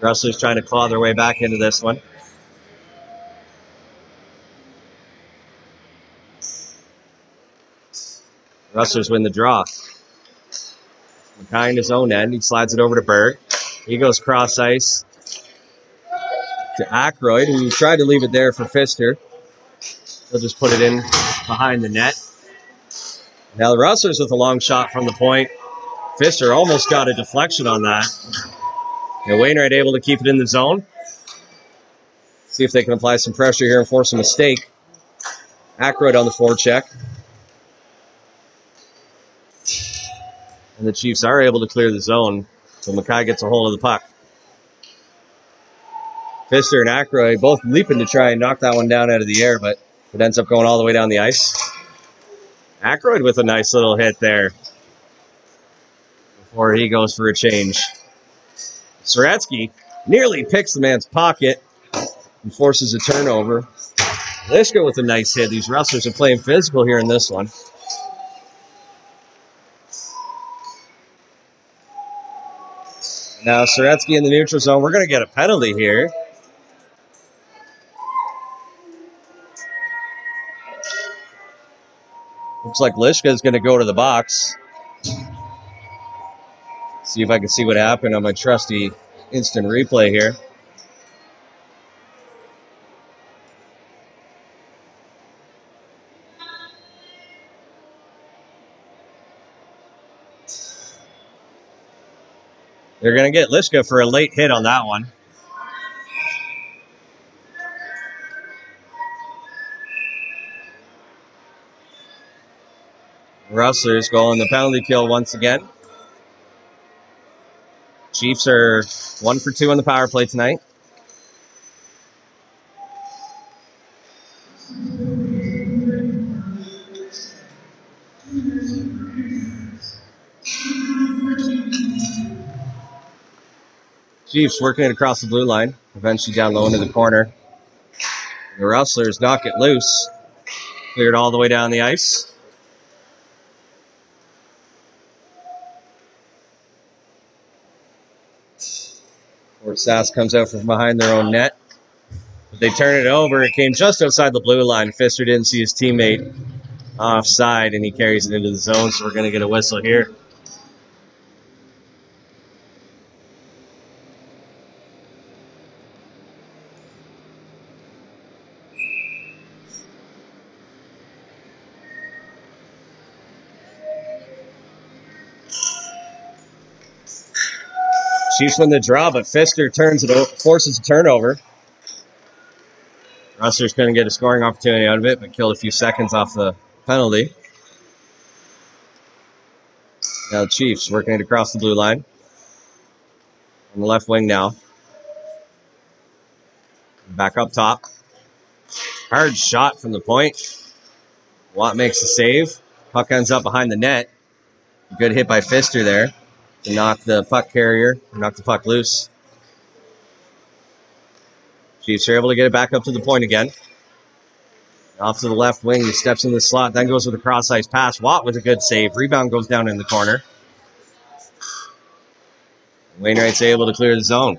A: Rustlers trying to claw their way back into this one. Rustlers win the draw. Behind his own end, he slides it over to Berg. He goes cross ice to Ackroyd, who tried to leave it there for Pfister. He'll just put it in behind the net. Now the Rustlers with a long shot from the point. Pfister almost got a deflection on that. And Wainwright able to keep it in the zone. See if they can apply some pressure here and force a mistake. Ackroyd on the forecheck. And the Chiefs are able to clear the zone. So Mackay gets a hold of the puck. Pfister and Ackroyd both leaping to try and knock that one down out of the air, but it ends up going all the way down the ice. Ackroyd with a nice little hit there before he goes for a change. Soretsky nearly picks the man's pocket and forces a turnover. Lishka with a nice hit. These Rustlers are playing physical here in this one. Now Soretsky in the neutral zone. We're going to get a penalty here. Looks like Lishka is going to go to the box. See if I can see what happened on my trusty instant replay here. They're going to get Lishka for a late hit on that one. Rustlers go on the penalty kill once again. Chiefs are one for two on the power play tonight. Chiefs working it across the blue line, eventually down low into the corner. The Rustlers knock it loose, cleared all the way down the ice. Sask comes out from behind their own net. They turn it over. It came just outside the blue line. Pfister didn't see his teammate offside, and he carries it into the zone. So we're going to get a whistle here. Chiefs win the draw, but Pfister turns it over, forces a turnover. Rustler's going to get a scoring opportunity out of it, but killed a few seconds off the penalty. Now the Chiefs working it across the blue line. On the left wing now. Back up top. Hard shot from the point. Watt makes the save. Puck ends up behind the net. Good hit by Pfister there to knock the puck carrier, knock the puck loose. Chiefs are able to get it back up to the point again. Off to the left wing, he steps in the slot, then goes with a cross ice pass. Watt with a good save. Rebound goes down in the corner. Wainwright's able to clear the zone.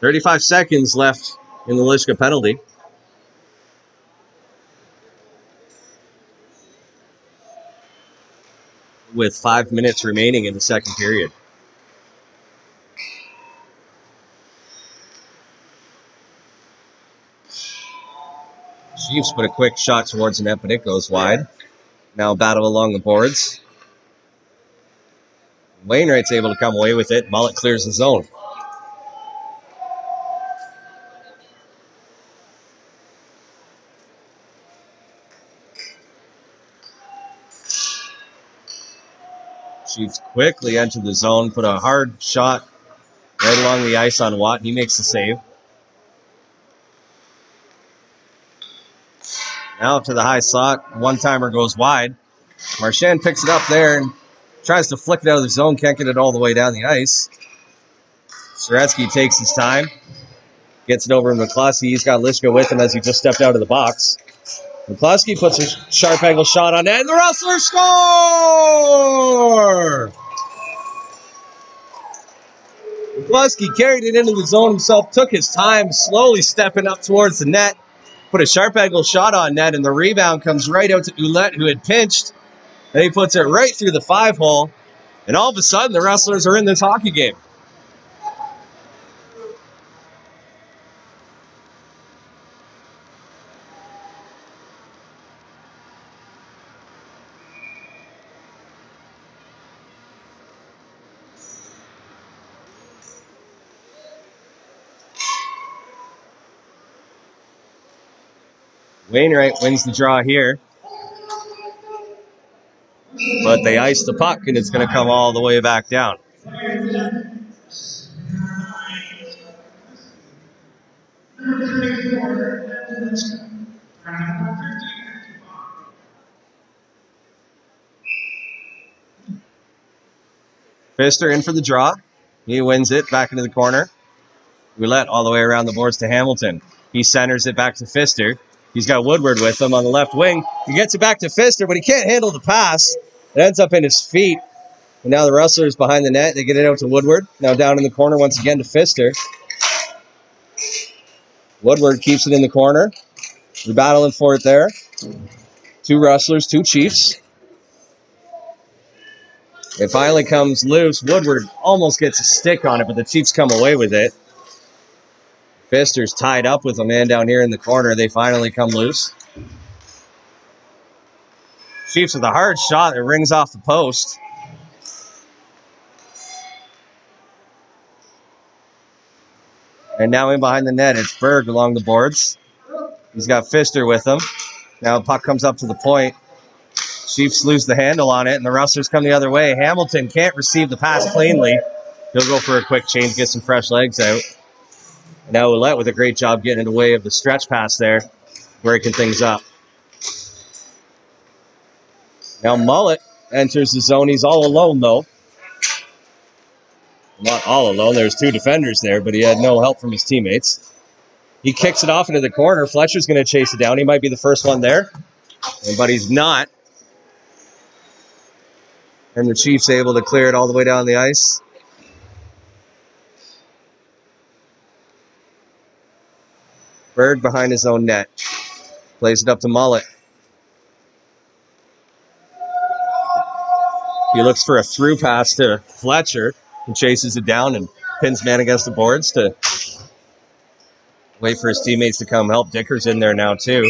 A: 35 seconds left in the Lishka penalty. With five minutes remaining in the second period. Chiefs put a quick shot towards the net, but it goes wide. Now battle along the boards. Wainwright's able to come away with it. Mullet clears the zone. Chiefs quickly enter the zone, put a hard shot right along the ice on Watt. He makes the save. Now to the high slot. One timer goes wide. Marchand picks it up there and tries to flick it out of the zone. Can't get it all the way down the ice. Soretsky takes his time. Gets it over to McCluskey. He's got Lishka with him as he just stepped out of the box. McCluskey puts a sharp angle shot on net, and the Rustler score! McCluskey carried it into the zone himself, took his time, slowly stepping up towards the net, put a sharp angle shot on net, and the rebound comes right out to Ouellette, who had pinched. And he puts it right through the five hole, and all of a sudden, the Rustlers are in this hockey game. Wainwright wins the draw here. But they ice the puck, and it's going to come all the way back down. Pfister in for the draw. He wins it back into the corner. Ouellette all the way around the boards to Hamilton. He centers it back to Pfister. He's got Woodward with him on the left wing. He gets it back to Pfister, but he can't handle the pass. It ends up in his feet. And now the Rustlers behind the net. They get it out to Woodward. Now down in the corner once again to Pfister. Woodward keeps it in the corner. We're battling for it there. Two Rustlers, two Chiefs. It finally comes loose. Woodward almost gets a stick on it, but the Chiefs come away with it. Pfister's tied up with a man down here in the corner. They finally come loose. Chiefs with a hard shot that rings off the post. And now in behind the net, it's Berg along the boards. He's got Pfister with him. Now puck comes up to the point. Chiefs lose the handle on it, and the Rustlers come the other way. Hamilton can't receive the pass cleanly. He'll go for a quick change, get some fresh legs out. Now Ouellette with a great job getting in the way of the stretch pass there, breaking things up. Now Mullet enters the zone. He's all alone, though. not all alone. There's two defenders there, but he had no help from his teammates. He kicks it off into the corner. Fletcher's going to chase it down. He might be the first one there, but he's not. And the Chiefs able to clear it all the way down the ice. Bird behind his own net. Plays it up to Mullet. He looks for a through pass to Fletcher and chases it down and pins man against the boards to wait for his teammates to come help. Dicker's in there now, too.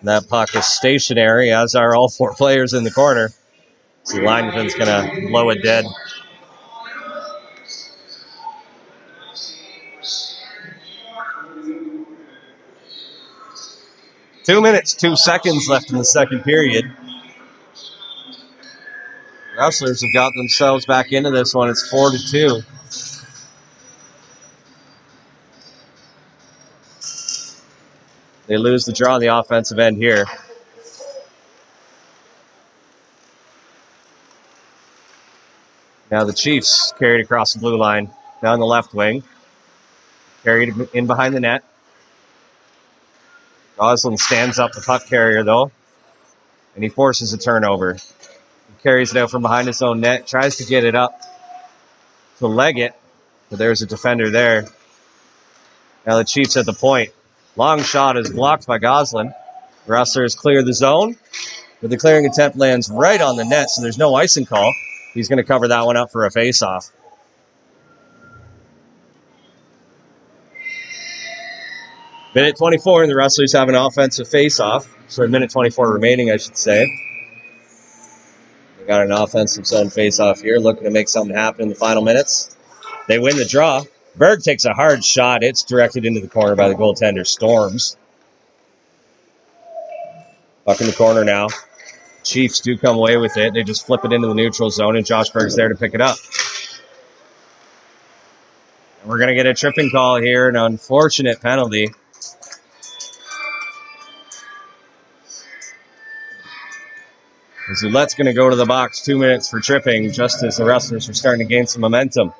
A: And that puck is stationary, as are all four players in the corner. So lineman's going to blow it dead. Two minutes, two seconds left in the second period. Rustlers have got themselves back into this one. It's four to two. They lose the draw on the offensive end here. Now the Chiefs carried across the blue line down the left wing. Carried in behind the net. Goslin stands up the puck carrier though, and he forces a turnover. He carries it out from behind his own net, tries to get it up to leg it, but there's a defender there. Now the Chiefs at the point. Long shot is blocked by Goslin. Rustlers clear the zone, but the clearing attempt lands right on the net, so there's no icing call. He's going to cover that one up for a face-off. Minute 24, and the Rustlers have an offensive face-off. So minute 24 remaining, I should say. They got an offensive zone face-off here, looking to make something happen in the final minutes. They win the draw. Berg takes a hard shot. It's directed into the corner by the goaltender, Storms. Buck in the corner now. Chiefs do come away with it. They just flip it into the neutral zone, and Josh Berg's there to pick it up. And we're going to get a tripping call here, an unfortunate penalty. Ouellette's going to go to the box two minutes for tripping just as the Rustlers are starting to gain some momentum.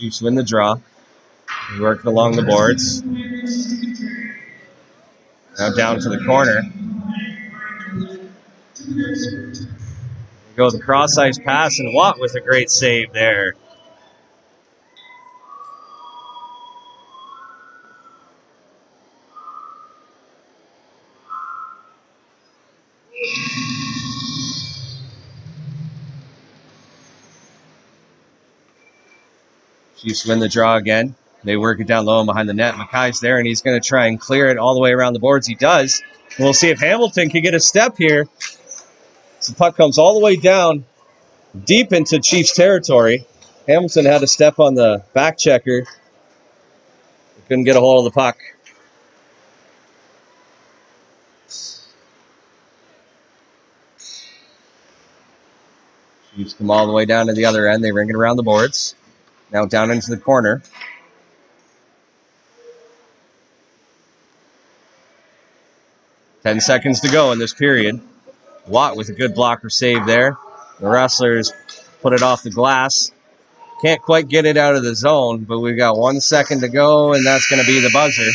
A: Chiefs win the draw. Working along the boards. Now down to the corner. Go the cross ice pass, and Watt with a great save there. Win the draw again. They work it down low and behind the net. Mackay's there, and he's going to try and clear it all the way around the boards. He does. We'll see if Hamilton can get a step here. So the puck comes all the way down, deep into Chiefs territory. Hamilton had to step on the back checker. Couldn't get a hold of the puck. Chiefs come all the way down to the other end. They ring it around the boards. Now down into the corner. Ten seconds to go in this period. Watt with a good blocker save there. The Rustlers put it off the glass. Can't quite get it out of the zone, but we've got one second to go, and that's going to be the buzzer.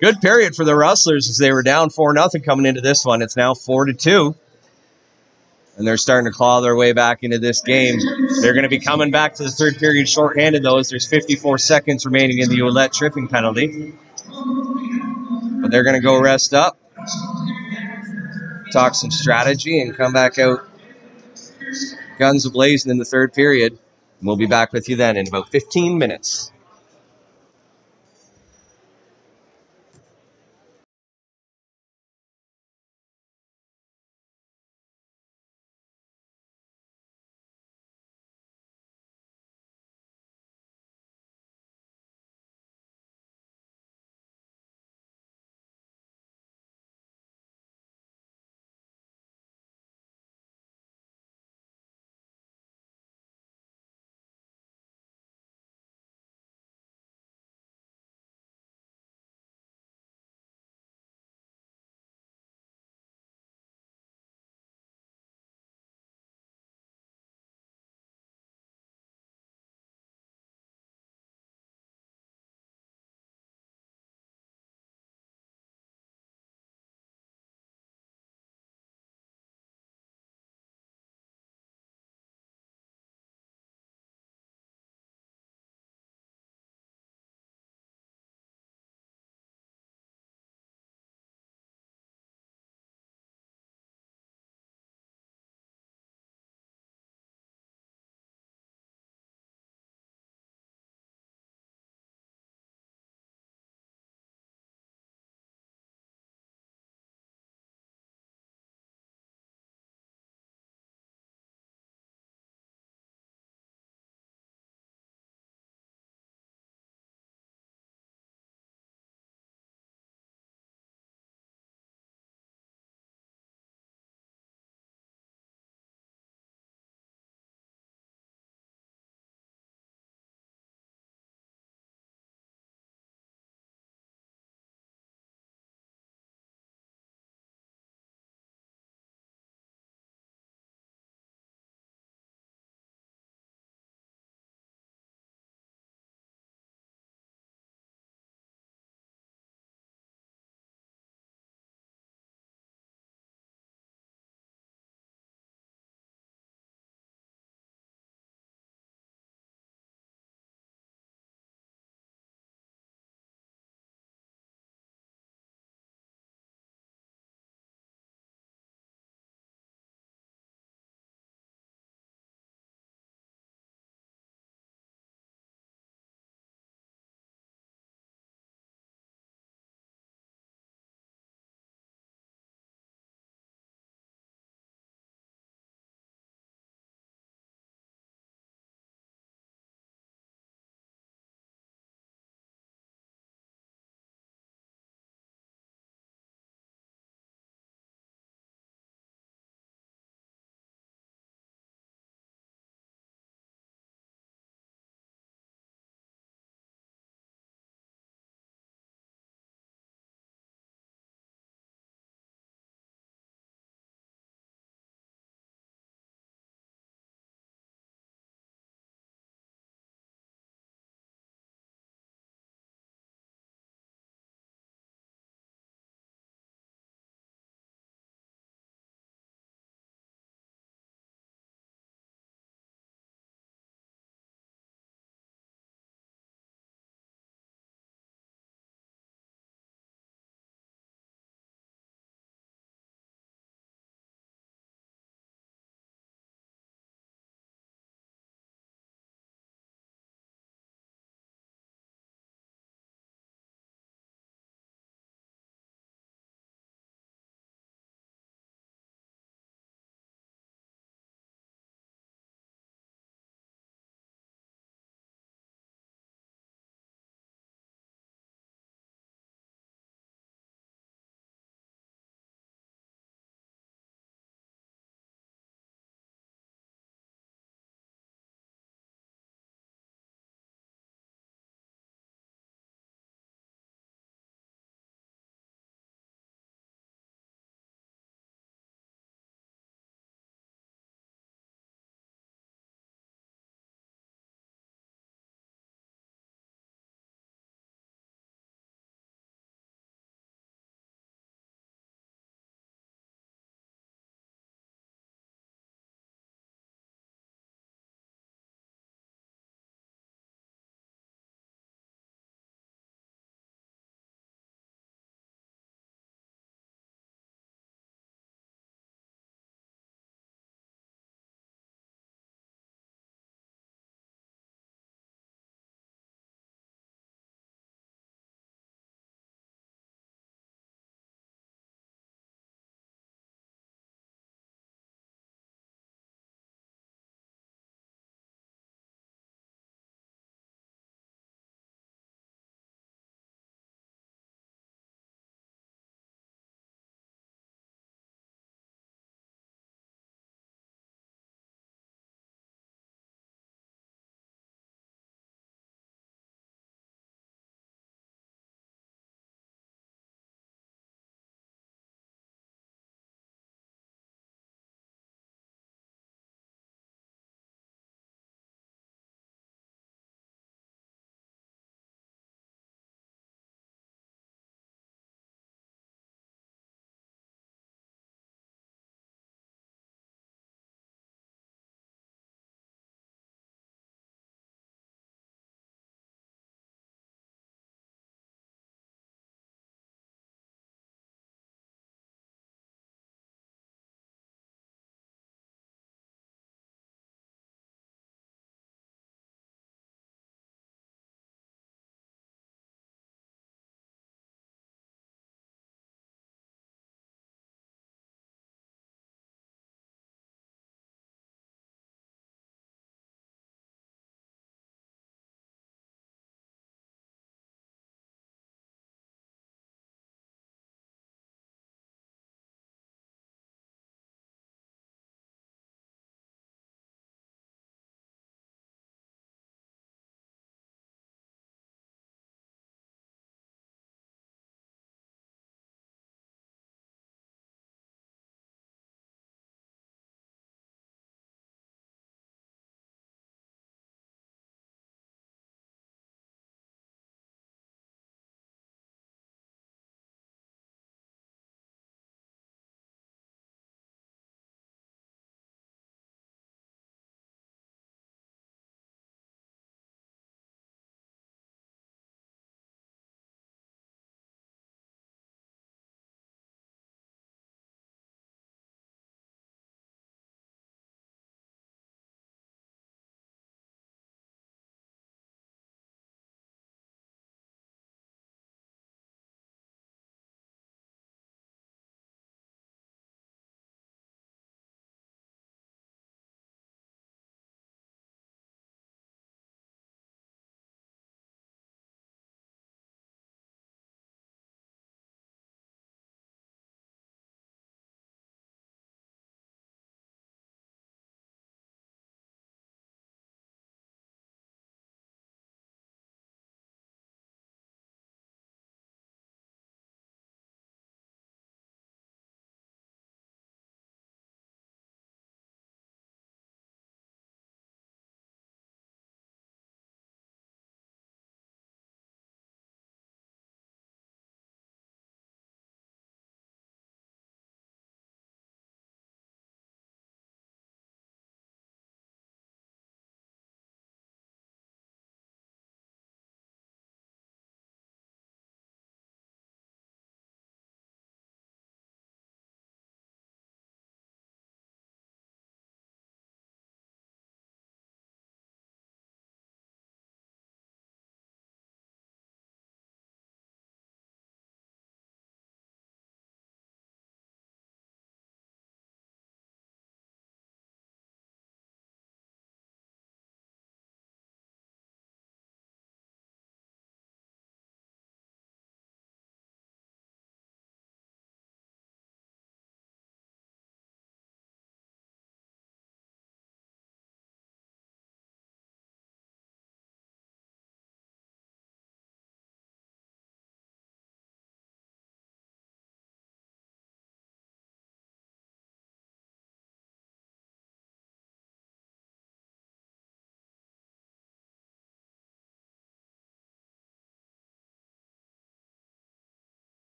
A: Good period for the Rustlers as they were down 4 0 coming into this one. It's now 4 to 2 and they're starting to claw their way back into this game. They're going to be coming back to the third period shorthanded, though, as there's 54 seconds remaining in the Ouellette tripping penalty. But they're going to go rest up, talk some strategy, and come back out guns ablazing in the third period. we'll be back with you then in about 15 minutes.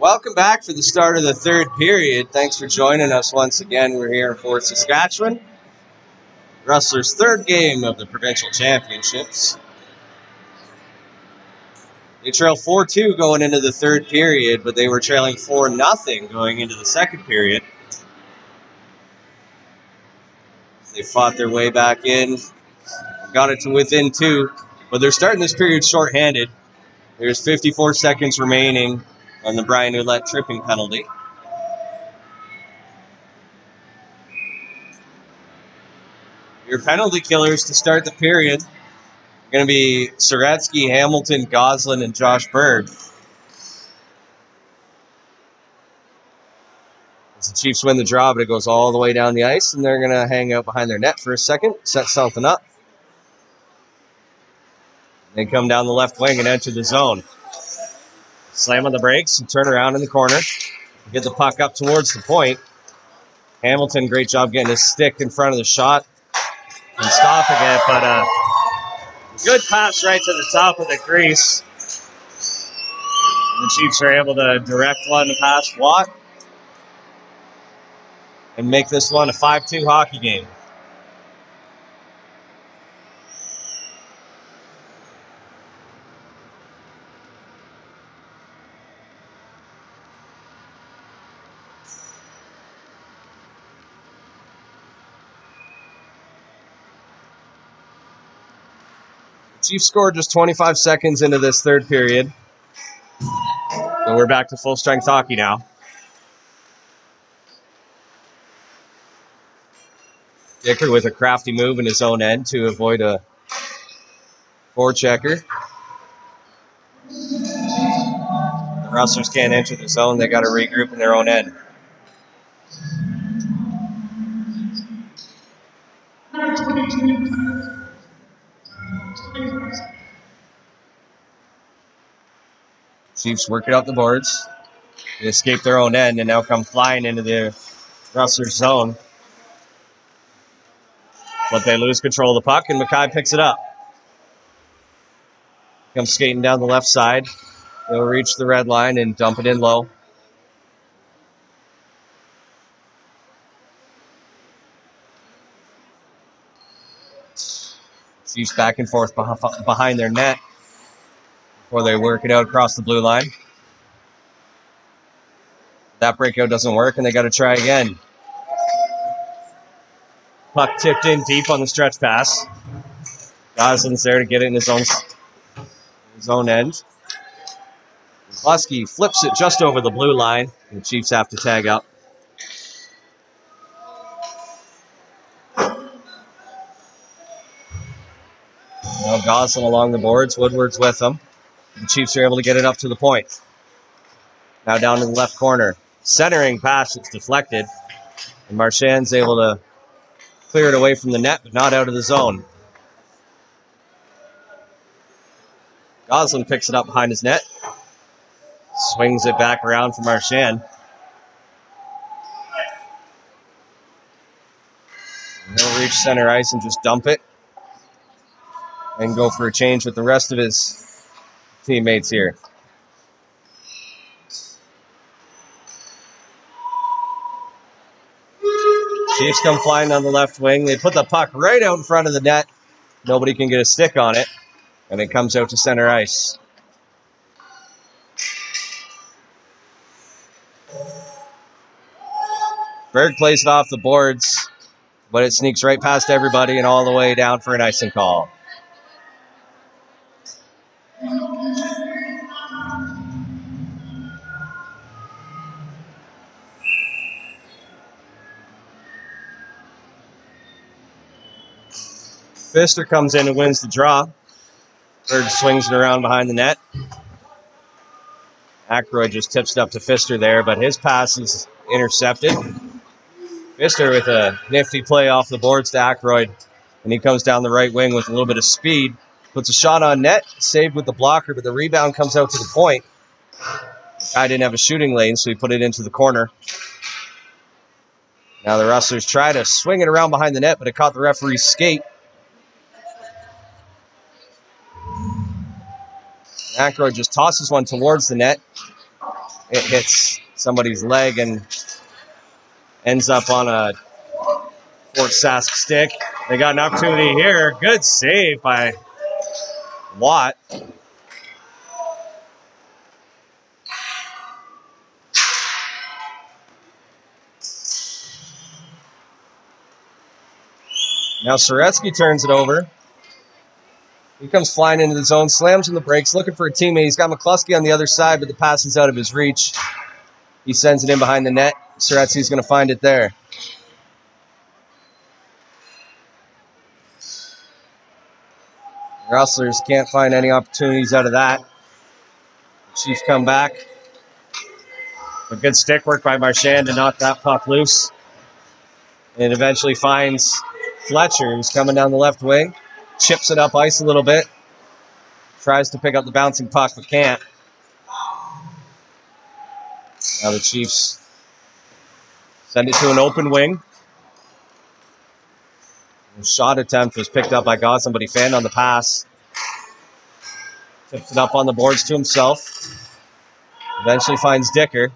A: Welcome back for the start of the third period. Thanks for joining us once again. We're here in Fort Saskatchewan. Rustler's third game of the provincial championships. They trail 4 2 going into the third period, but they were trailing 4 0 going into the second period. They fought their way back in, got it to within two, but they're starting this period shorthanded. There's 54 seconds remaining on the Brian Ouellette tripping penalty. Your penalty killers to start the period are going to be Soretsky, Hamilton, Goslin, and Josh Berg. As the Chiefs win the draw, but it goes all the way down the ice, and they're going to hang out behind their net for a second, set something up. They come down the left wing and enter the zone. Slam on the brakes and turn around in the corner. Get the puck up towards the point. Hamilton, great job getting his stick in front of the shot and stopping it, but uh, good pass right to the top of the crease. the Chiefs are able to direct one past Watt and make this one a 5 2 hockey game. Chiefs scored just 25 seconds into this third period. And we're back to full strength hockey now. Dicker with a crafty move in his own end to avoid a forechecker. The Rustlers can't enter the zone. They got to regroup in their own end. Chiefs work it up the boards. They escape their own end and now come flying into the Rustlers zone. But they lose control of the puck, and Mackay picks it up. Comes skating down the left side. They'll reach the red line and dump it in low. Chiefs back and forth behind their net before they work it out across the blue line. That breakout doesn't work, and they got to try again. Puck tipped in deep on the stretch pass. Goslin's there to get it in his own his own end. Lusky flips it just over the blue line, and the Chiefs have to tag up. Now Goslin along the boards. Woodward's with them. The Chiefs are able to get it up to the point. Now down to the left corner. Centering pass, it's deflected. And Marchand's able to clear it away from the net, but not out of the zone. Goslin picks it up behind his net. Swings it back around for Marchand. He'll reach center ice and just dump it. And go for a change with the rest of his teammates here. Chiefs come flying on the left wing. They put the puck right out in front of the net. Nobody can get a stick on it. And it comes out to center ice. Berg plays it off the boards, but it sneaks right past everybody and all the way down for an icing call. Pfister comes in and wins the draw. Berg swings it around behind the net. Ackroyd just tips it up to Pfister there, but his pass is intercepted. Pfister with a nifty play off the boards to Ackroyd, and he comes down the right wing with a little bit of speed. Puts a shot on net, saved with the blocker, but the rebound comes out to the point. The guy didn't have a shooting lane, so he put it into the corner. Now the Rustlers try to swing it around behind the net, but it caught the referee's skate. Ackroyd just tosses one towards the net. it hits somebody's leg and ends up on a Fort Sask stick. They got an opportunity here. Good save by Watt. Now Soretsky turns it over. He comes flying into the zone, slams in the brakes, looking for a teammate. He's got McCluskey on the other side, but the pass is out of his reach. He sends it in behind the net. Soretsky's going to find it there. Rustlers can't find any opportunities out of that. Chiefs come back. A good stick work by Marchand to knock that puck loose. And eventually finds Fletcher, who's coming down the left wing. Chips it up ice a little bit. Tries to pick up the bouncing puck, but can't. Now the Chiefs send it to an open wing. Shot attempt was picked up by Goslin, but he fanned on the pass. Tips it up on the boards to himself. Eventually finds Dicker.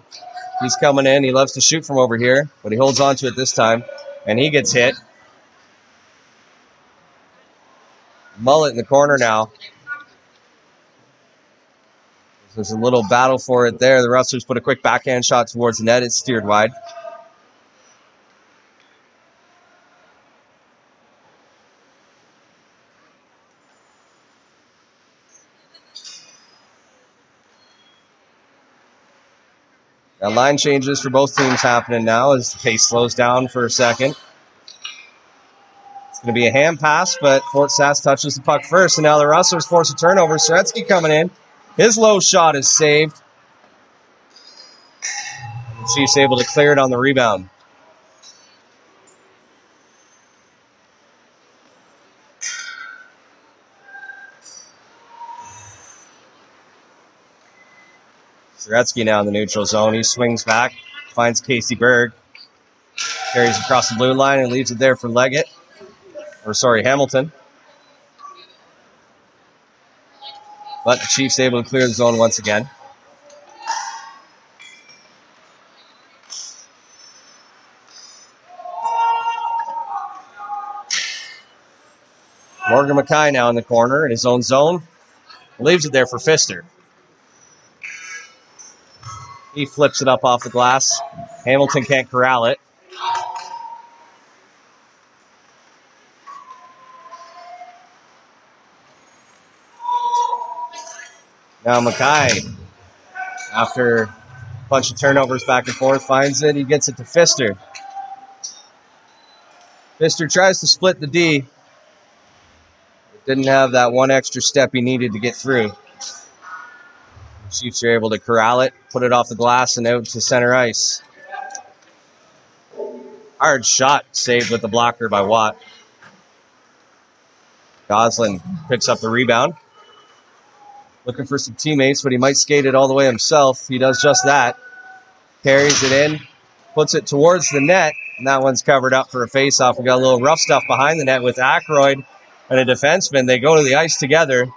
A: He's coming in. He loves to shoot from over here, but he holds on to it this time. And he gets hit. Mullet in the corner now. There's a little battle for it there. The Rustlers put a quick backhand shot towards net. It's steered wide. Got line changes for both teams happening now as the pace slows down for a second. Going to be a hand pass, but Fort Sask touches the puck first, and now the Rustlers force a turnover. Soretsky coming in. His low shot is saved. The Chiefs able to clear it on the rebound. Soretsky now in the neutral zone. He swings back, finds Casey Berg, carries across the blue line and leaves it there for Leggett. Or sorry, Hamilton. But the Chiefs able to clear the zone once again. Morgan McKay now in the corner in his own zone. Leaves it there for Pfister. He flips it up off the glass. Hamilton can't corral it. Now McKay, after a bunch of turnovers back and forth, finds it. He gets it to Pfister. Pfister tries to split the D. Didn't have that one extra step he needed to get through. Chiefs are able to corral it, put it off the glass, and out to center ice. Hard shot saved with the blocker by Watt. Goslin picks up the rebound. Looking for some teammates, but he might skate it all the way himself. He does just that. Carries it in, puts it towards the net, and that one's covered up for a faceoff. We got a little rough stuff behind the net with Ackroyd and a defenseman. They go to the ice together.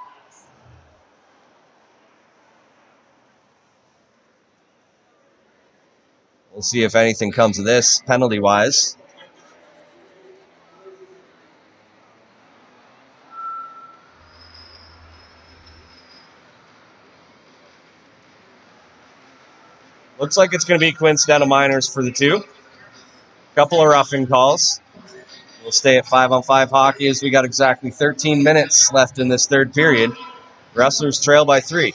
A: We'll see if anything comes of this penalty wise. Looks like it's going to be coincidental minors for the two. Couple of roughing calls. We'll stay at five on five hockey as we got exactly 13 minutes left in this third period. Rustlers trail by three.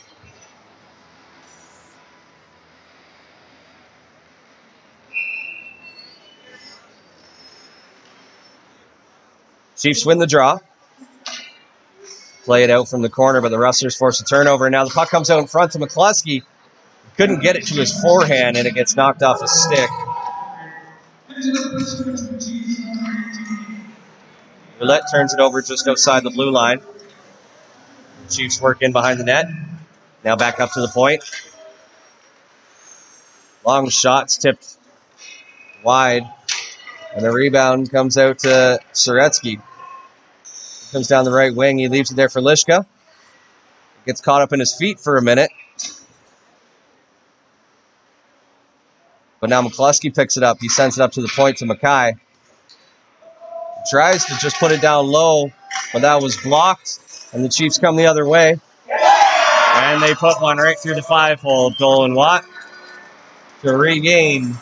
A: Chiefs win the draw. Play it out from the corner, but the Rustlers force a turnover. Now the puck comes out in front to McCluskey. Couldn't get it to his forehand, and it gets knocked off his stick. Roulette turns it over just outside the blue line. Chiefs work in behind the net. Now back up to the point. Long shots tipped wide. And the rebound comes out to Soretsky. Comes down the right wing. He leaves it there for Lishka. Gets caught up in his feet for a minute. But now McCluskey picks it up. He sends it up to the point to Mackay. Tries to just put it down low, but that was blocked. And the Chiefs come the other way. And they put one right through the five hole. Dolan Watt to regain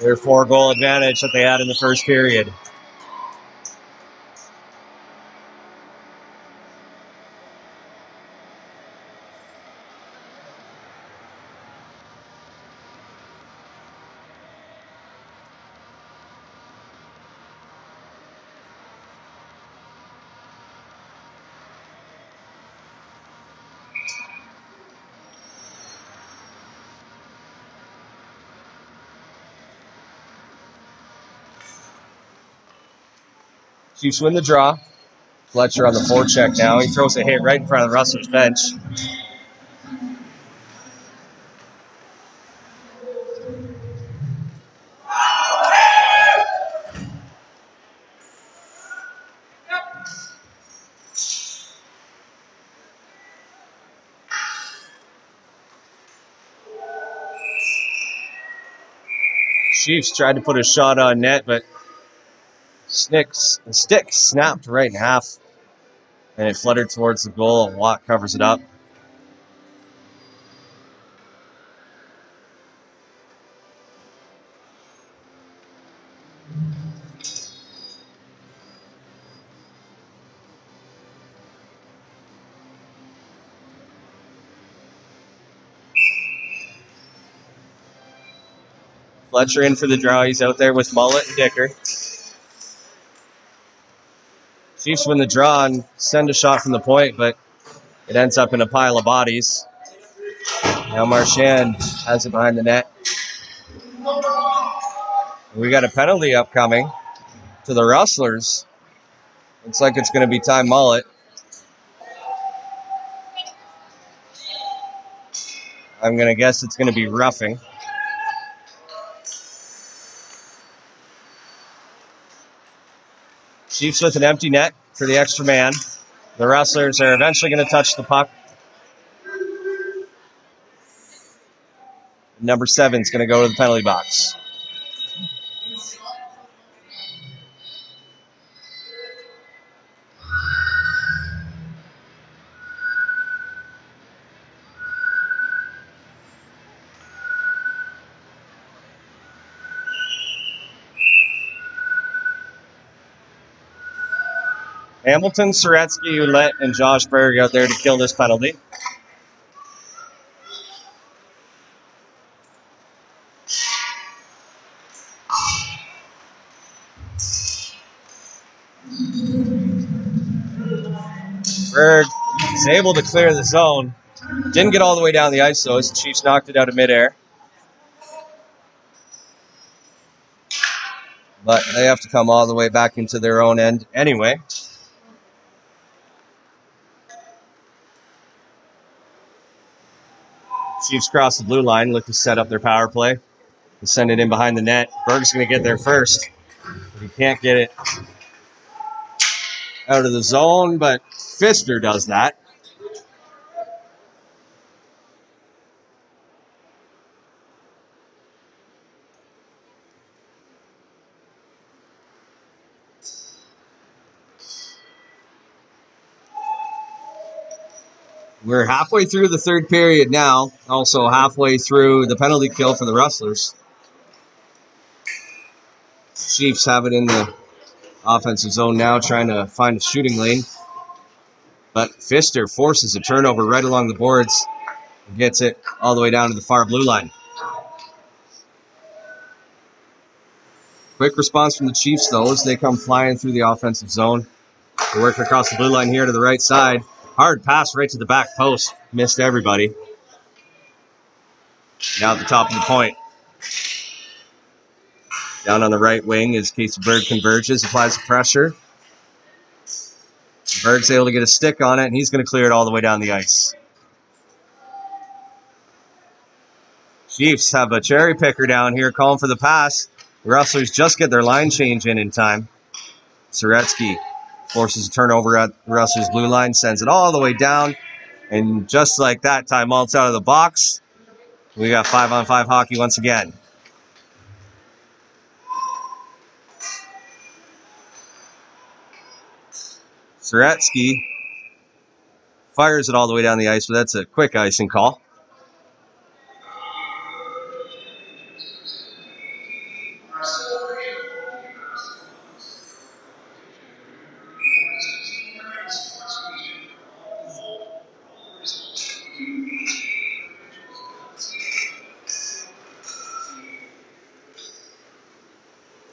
A: their four goal advantage that they had in the first period. Chiefs win the draw. Fletcher on the forecheck now. He throws a hit right in front of the Rustlers bench. Chiefs tried to put a shot on net, but Sticks, the stick snapped right in half, and it fluttered towards the goal. Watt covers it up. Fletcher in for the draw. He's out there with Mullet and Dicker. Chiefs win the draw and send a shot from the point, but it ends up in a pile of bodies. Now Marchand has it behind the net. We got a penalty upcoming to the Rustlers. Looks like it's going to be Ty Mullet. I'm going to guess it's going to be roughing. Chiefs with an empty net for the extra man. The Rustlers are eventually going to touch the puck. Number seven is going to go to the penalty box. Hamilton, Soretsky, Ouellette, and Josh Berg out there to kill this penalty. Berg is able to clear the zone. Didn't get all the way down the ice, though, as the Chiefs knocked it out of midair. But they have to come all the way back into their own end anyway. Chiefs cross the blue line, look to set up their power play. and send it in behind the net. Berg's going to get there first. He can't get it out of the zone, but Fister does that. We're halfway through the third period now, also halfway through the penalty kill for the Rustlers. Chiefs have it in the offensive zone now, trying to find a shooting lane. But Fister forces a turnover right along the boards and gets it all the way down to the far blue line. Quick response from the Chiefs, though, as they come flying through the offensive zone. They're working across the blue line here to the right side. Hard pass right to the back post. Missed everybody. Now at the top of the point. Down on the right wing as Casey Berg converges, applies the pressure. Berg's able to get a stick on it, and he's going to clear it all the way down the ice. Chiefs have a cherry picker down here calling for the pass. The Rustlers just get their line change in in time. Soretsky Forces a turnover at the blue line, sends it all the way down. And just like that, Ty Mullet's out of the box. We got five on five hockey once again. Zaretsky fires it all the way down the ice, but that's a quick icing call.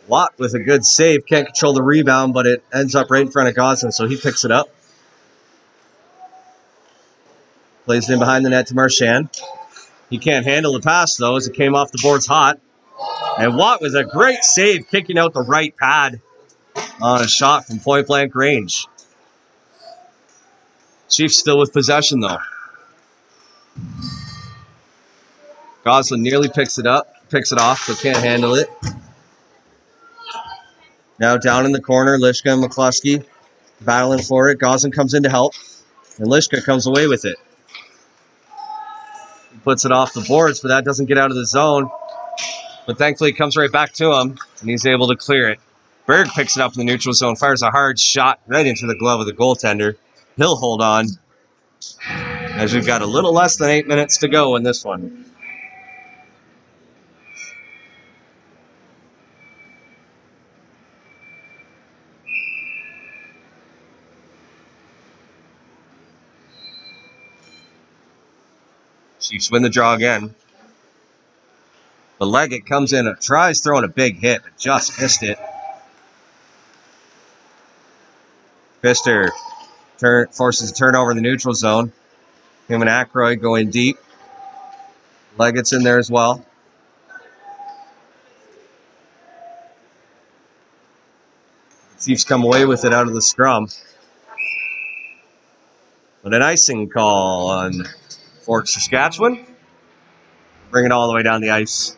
A: Watt with a good save. Can't control the rebound, but it ends up right in front of Goslin, so he picks it up. Plays it in behind the net to Marchand. He can't handle the pass, though, as it came off the boards hot. And Watt with a great save, kicking out the right pad on a shot from point blank range. Chiefs still with possession, though. Goslin nearly picks it up, picks it off, but can't handle it. Now down in the corner, Lishka and McCluskey battling for it. Goslin comes in to help, and Lishka comes away with it. He puts it off the boards, but that doesn't get out of the zone. But thankfully, it comes right back to him, and he's able to clear it. Berg picks it up in the neutral zone, fires a hard shot right into the glove of the goaltender. He'll hold on, as we've got a little less than eight minutes to go in this one. Chiefs win the draw again. But Leggett comes in, and tries throwing a big hit, but just missed it. Pfister turn, forces a turnover in the neutral zone. Him and Ackroyd going deep. Leggett's in there as well. The Chiefs come away with it out of the scrum. But an icing call on Fort Saskatchewan. Bring it all the way down the ice.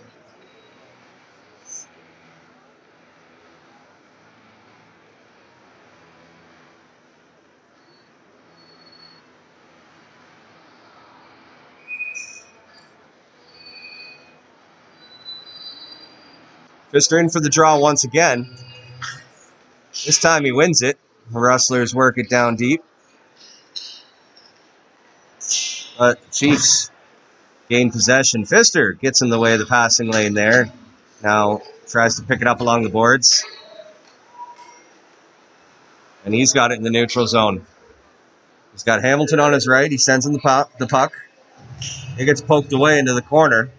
A: Pfister in for the draw once again. This time he wins it. The Rustlers work it down deep. But Chiefs gain possession. Pfister gets in the way of the passing lane there. Now tries to pick it up along the boards. And he's got it in the neutral zone. He's got Hamilton on his right. He sends in the puck. The puck. It gets poked away into the corner.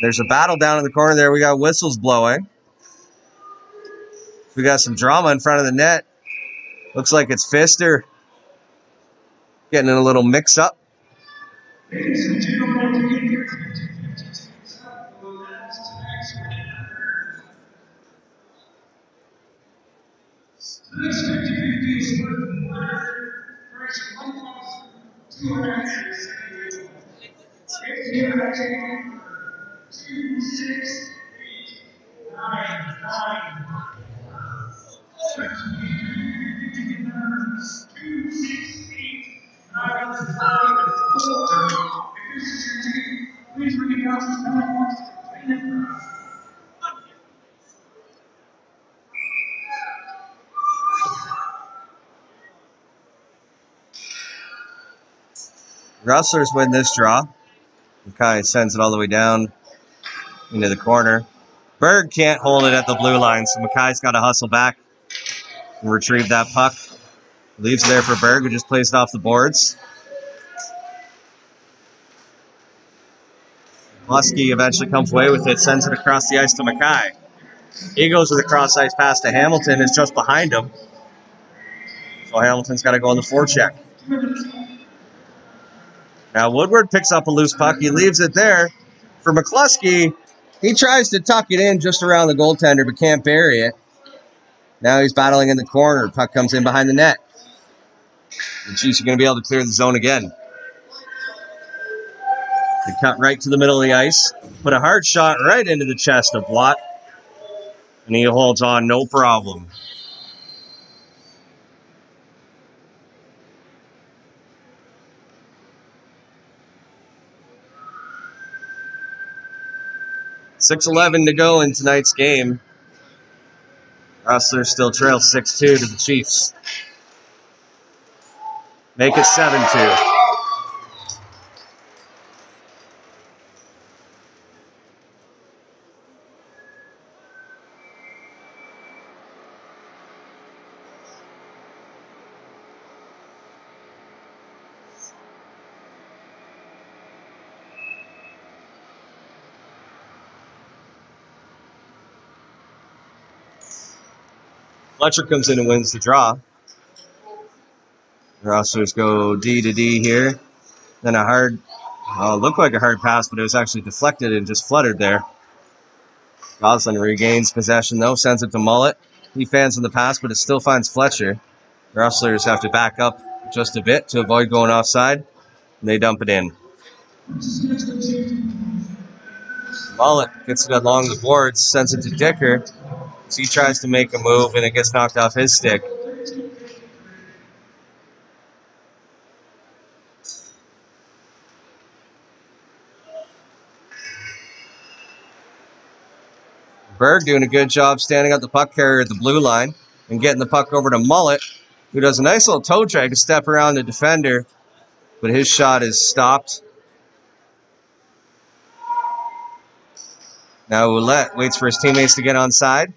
A: There's a battle down in the corner there. We got whistles blowing. We got some drama in front of the net. Looks like it's Pfister getting in a little mix up.
B: two, six,
A: Rustlers win this draw. Mackay sends it all the way down into the corner. Berg can't hold it at the blue line, so Mackay's got to hustle back and retrieve that puck. Leaves there for Berg, who just plays it off the boards. Lusky eventually comes away with it, sends it across the ice to Mackay. He goes with a cross ice pass to Hamilton, is just behind him. So Hamilton's got to go on the forecheck. Now Woodward picks up a loose puck. He leaves it there for McCluskey. He tries to tuck it in just around the goaltender, but can't bury it. Now he's battling in the corner. Puck comes in behind the net. The Chiefs are going to be able to clear the zone again. They cut right to the middle of the ice. Put a hard shot right into the chest of Watt. And he holds on no problem. Six eleven to go in tonight's game. Rustlers still trail 6 2 to the Chiefs. Make it 7 2. Fletcher comes in and wins the draw. The Rustlers go D to D here. Then a hard, uh, looked like a hard pass, but it was actually deflected and just fluttered there. Goslin regains possession though, sends it to Mullet. He fans in the pass, but it still finds Fletcher. Rustlers have to back up just a bit to avoid going offside. And they dump it in. Mullet gets it along the boards, sends it to Dicker. He tries to make a move and it gets knocked off his stick. Berg doing a good job standing up the puck carrier at the blue line and getting the puck over to Mullet, who does a nice little toe drag to step around the defender, but his shot is stopped. Now Ouellette waits for his teammates to get on side.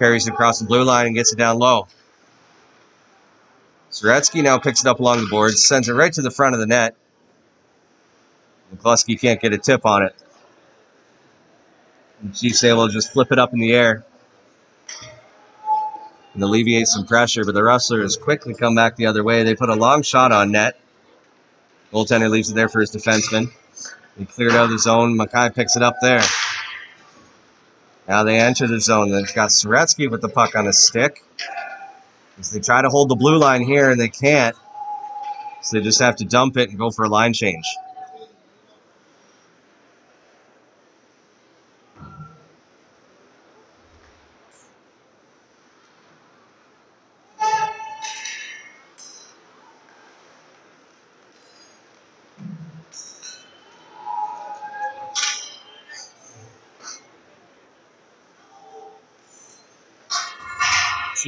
A: Carries it across the blue line and gets it down low. Zaretsky now picks it up along the boards, sends it right to the front of the net. McCluskey can't get a tip on it. And Chiefs able to just flip it up in the air and alleviate some pressure, but the Rustlers quickly come back the other way. They put a long shot on net. Goaltender leaves it there for his defenseman. He cleared out of the zone. Mackay picks it up there. Now they enter the zone. They've got Soretsky with the puck on his stick. As they try to hold the blue line here, and they can't. So they just have to dump it and go for a line change.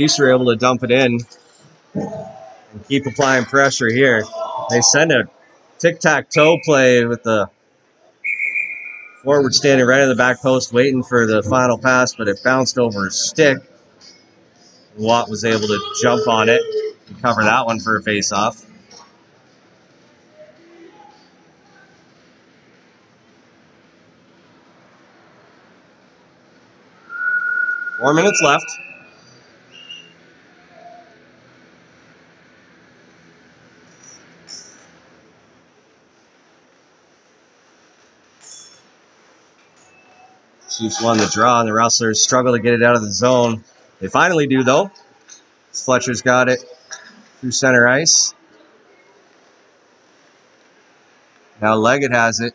A: Chiefs are able to dump it in and keep applying pressure here. They send a tic-tac-toe play with the forward standing right in the back post waiting for the final pass, but it bounced over his stick. Watt was able to jump on it and cover that one for a face-off. Four minutes left. Chiefs won the draw, and the Rustlers struggle to get it out of the zone. They finally do, though. Fletcher's got it through center ice. Now Leggett has it.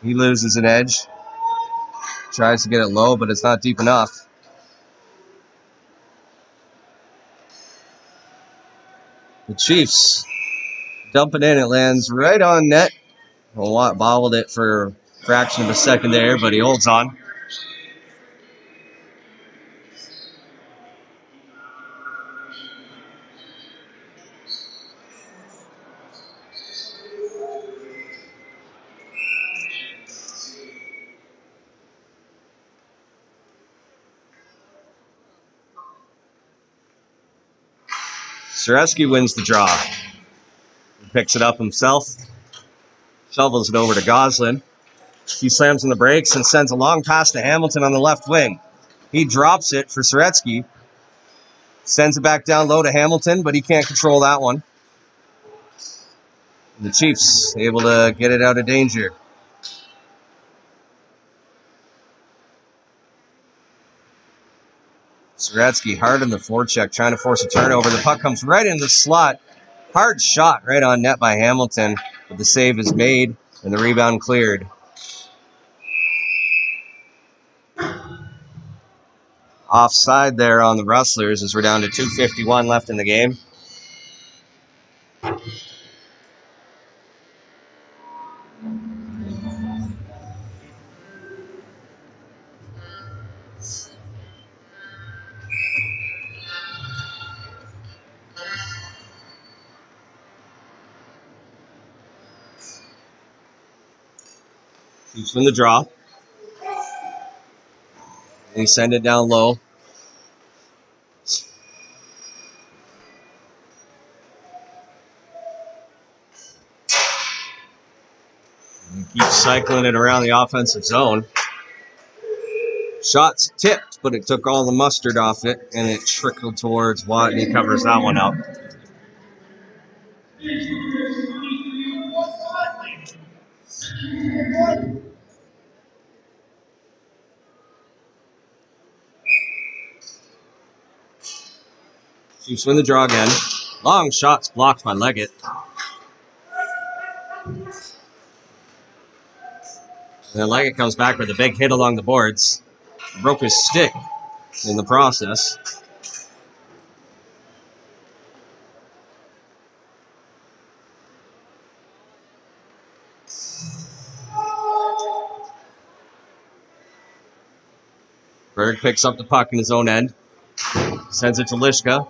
A: He loses an edge. Tries to get it low, but it's not deep enough. The Chiefs dump it in. It lands right on net. Bobbled it for fraction of a second there, but he holds on. Zareski wins the draw. He picks it up himself, shovels it over to Goslin. He slams on the brakes and sends a long pass to Hamilton on the left wing. He drops it for Soretsky. Sends it back down low to Hamilton, but he can't control that one. The Chiefs able to get it out of danger. Soretsky hard in the forecheck, trying to force a turnover. The puck comes right into the slot. Hard shot right on net by Hamilton, but the save is made and the rebound cleared. offside there on the Rustlers as we're down to 251 left in the game. In the drop. He send it down low. And he keeps cycling it around the offensive zone. Shots tipped, but it took all the mustard off it and it trickled towards Watt and he covers that one up. Chiefs win the draw again. Long shots blocked by Leggett. And then Leggett comes back with a big hit along the boards. Broke his stick in the process. Berg picks up the puck in his own end. Sends it to Lishka.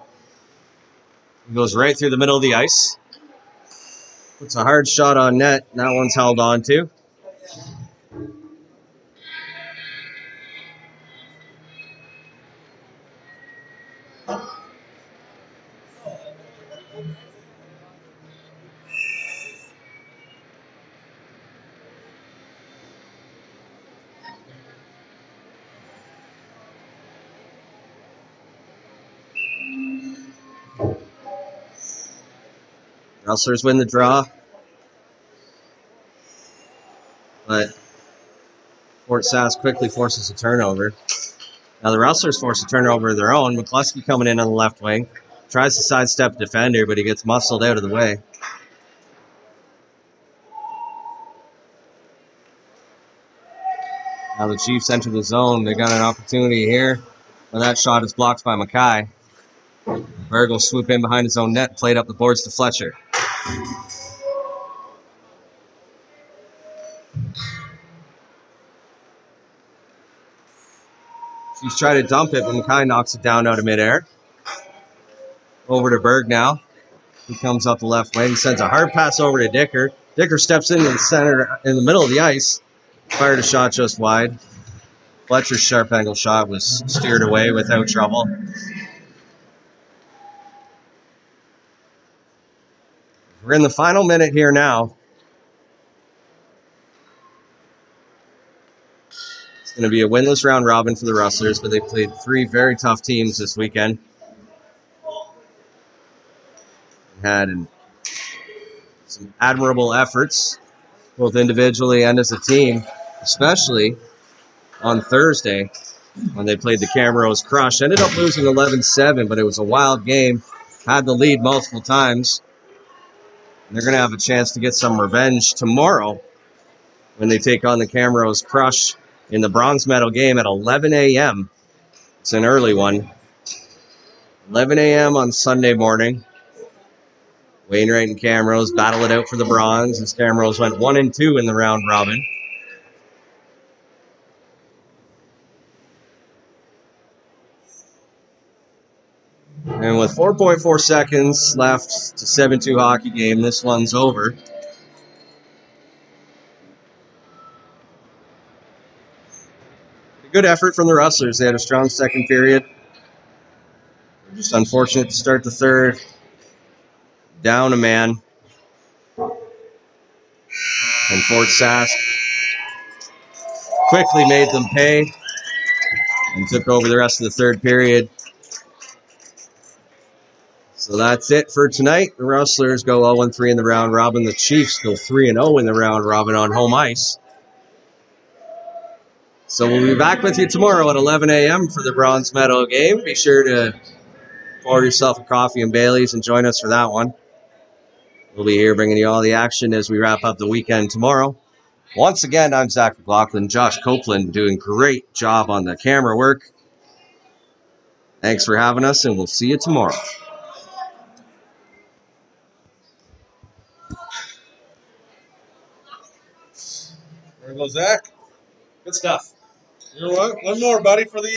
A: He goes right through the middle of the ice. Puts a hard shot on net. That one's held on to. Rustlers win the draw. But Fort Sask quickly forces a turnover. Now the Rustlers force a turnover of their own. McCluskey coming in on the left wing. Tries to sidestep defender, but he gets muscled out of the way. Now the Chiefs enter the zone. They got an opportunity here. But that shot is blocked by Mackay. Berg will swoop in behind his own net, played up the boards to Fletcher. She's trying to dump it, but Mackay knocks it down out of midair. Over to Berg now. He comes up the left wing, sends a hard pass over to Dicker. Dicker steps into the center, in the middle of the ice, fired a shot just wide. Fletcher's sharp angle shot was steered away without trouble. We're in the final minute here now. It's going to be a winless round robin for the Rustlers, but they played three very tough teams this weekend. Had an, some admirable efforts, both individually and as a team, especially on Thursday when they played the Camrose Crush. Ended up losing 11 7, but it was a wild game. Had the lead multiple times. They're going to have a chance to get some revenge tomorrow when they take on the Camrose Crush in the bronze medal game at 11 a.m. It's an early one. 11 a.m. on Sunday morning. Wainwright and Camrose battle it out for the bronze as Camrose went 1 and 2 in the round robin. And with 4.4 seconds left to 7 2 hockey game, this one's over. Good effort from the Rustlers. They had a strong second period. Just unfortunate to start the third. Down a man. And Fort Sask quickly made them pay and took over the rest of the third period. So that's it for tonight. The Rustlers go 0 3 in the round robin. The Chiefs go 3 0 in the round robin on home ice. So we'll be back with you tomorrow at 11 a.m. for the bronze medal game. Be sure to pour yourself a coffee and Bailey's and join us for that one. We'll be here bringing you all the action as we wrap up the weekend tomorrow. Once again, I'm Zach McLaughlin. Josh Copeland doing great job on the camera work. Thanks for having us, and we'll see you tomorrow.
C: There goes Zach.
A: Good stuff.
C: You know what? One more, buddy, for the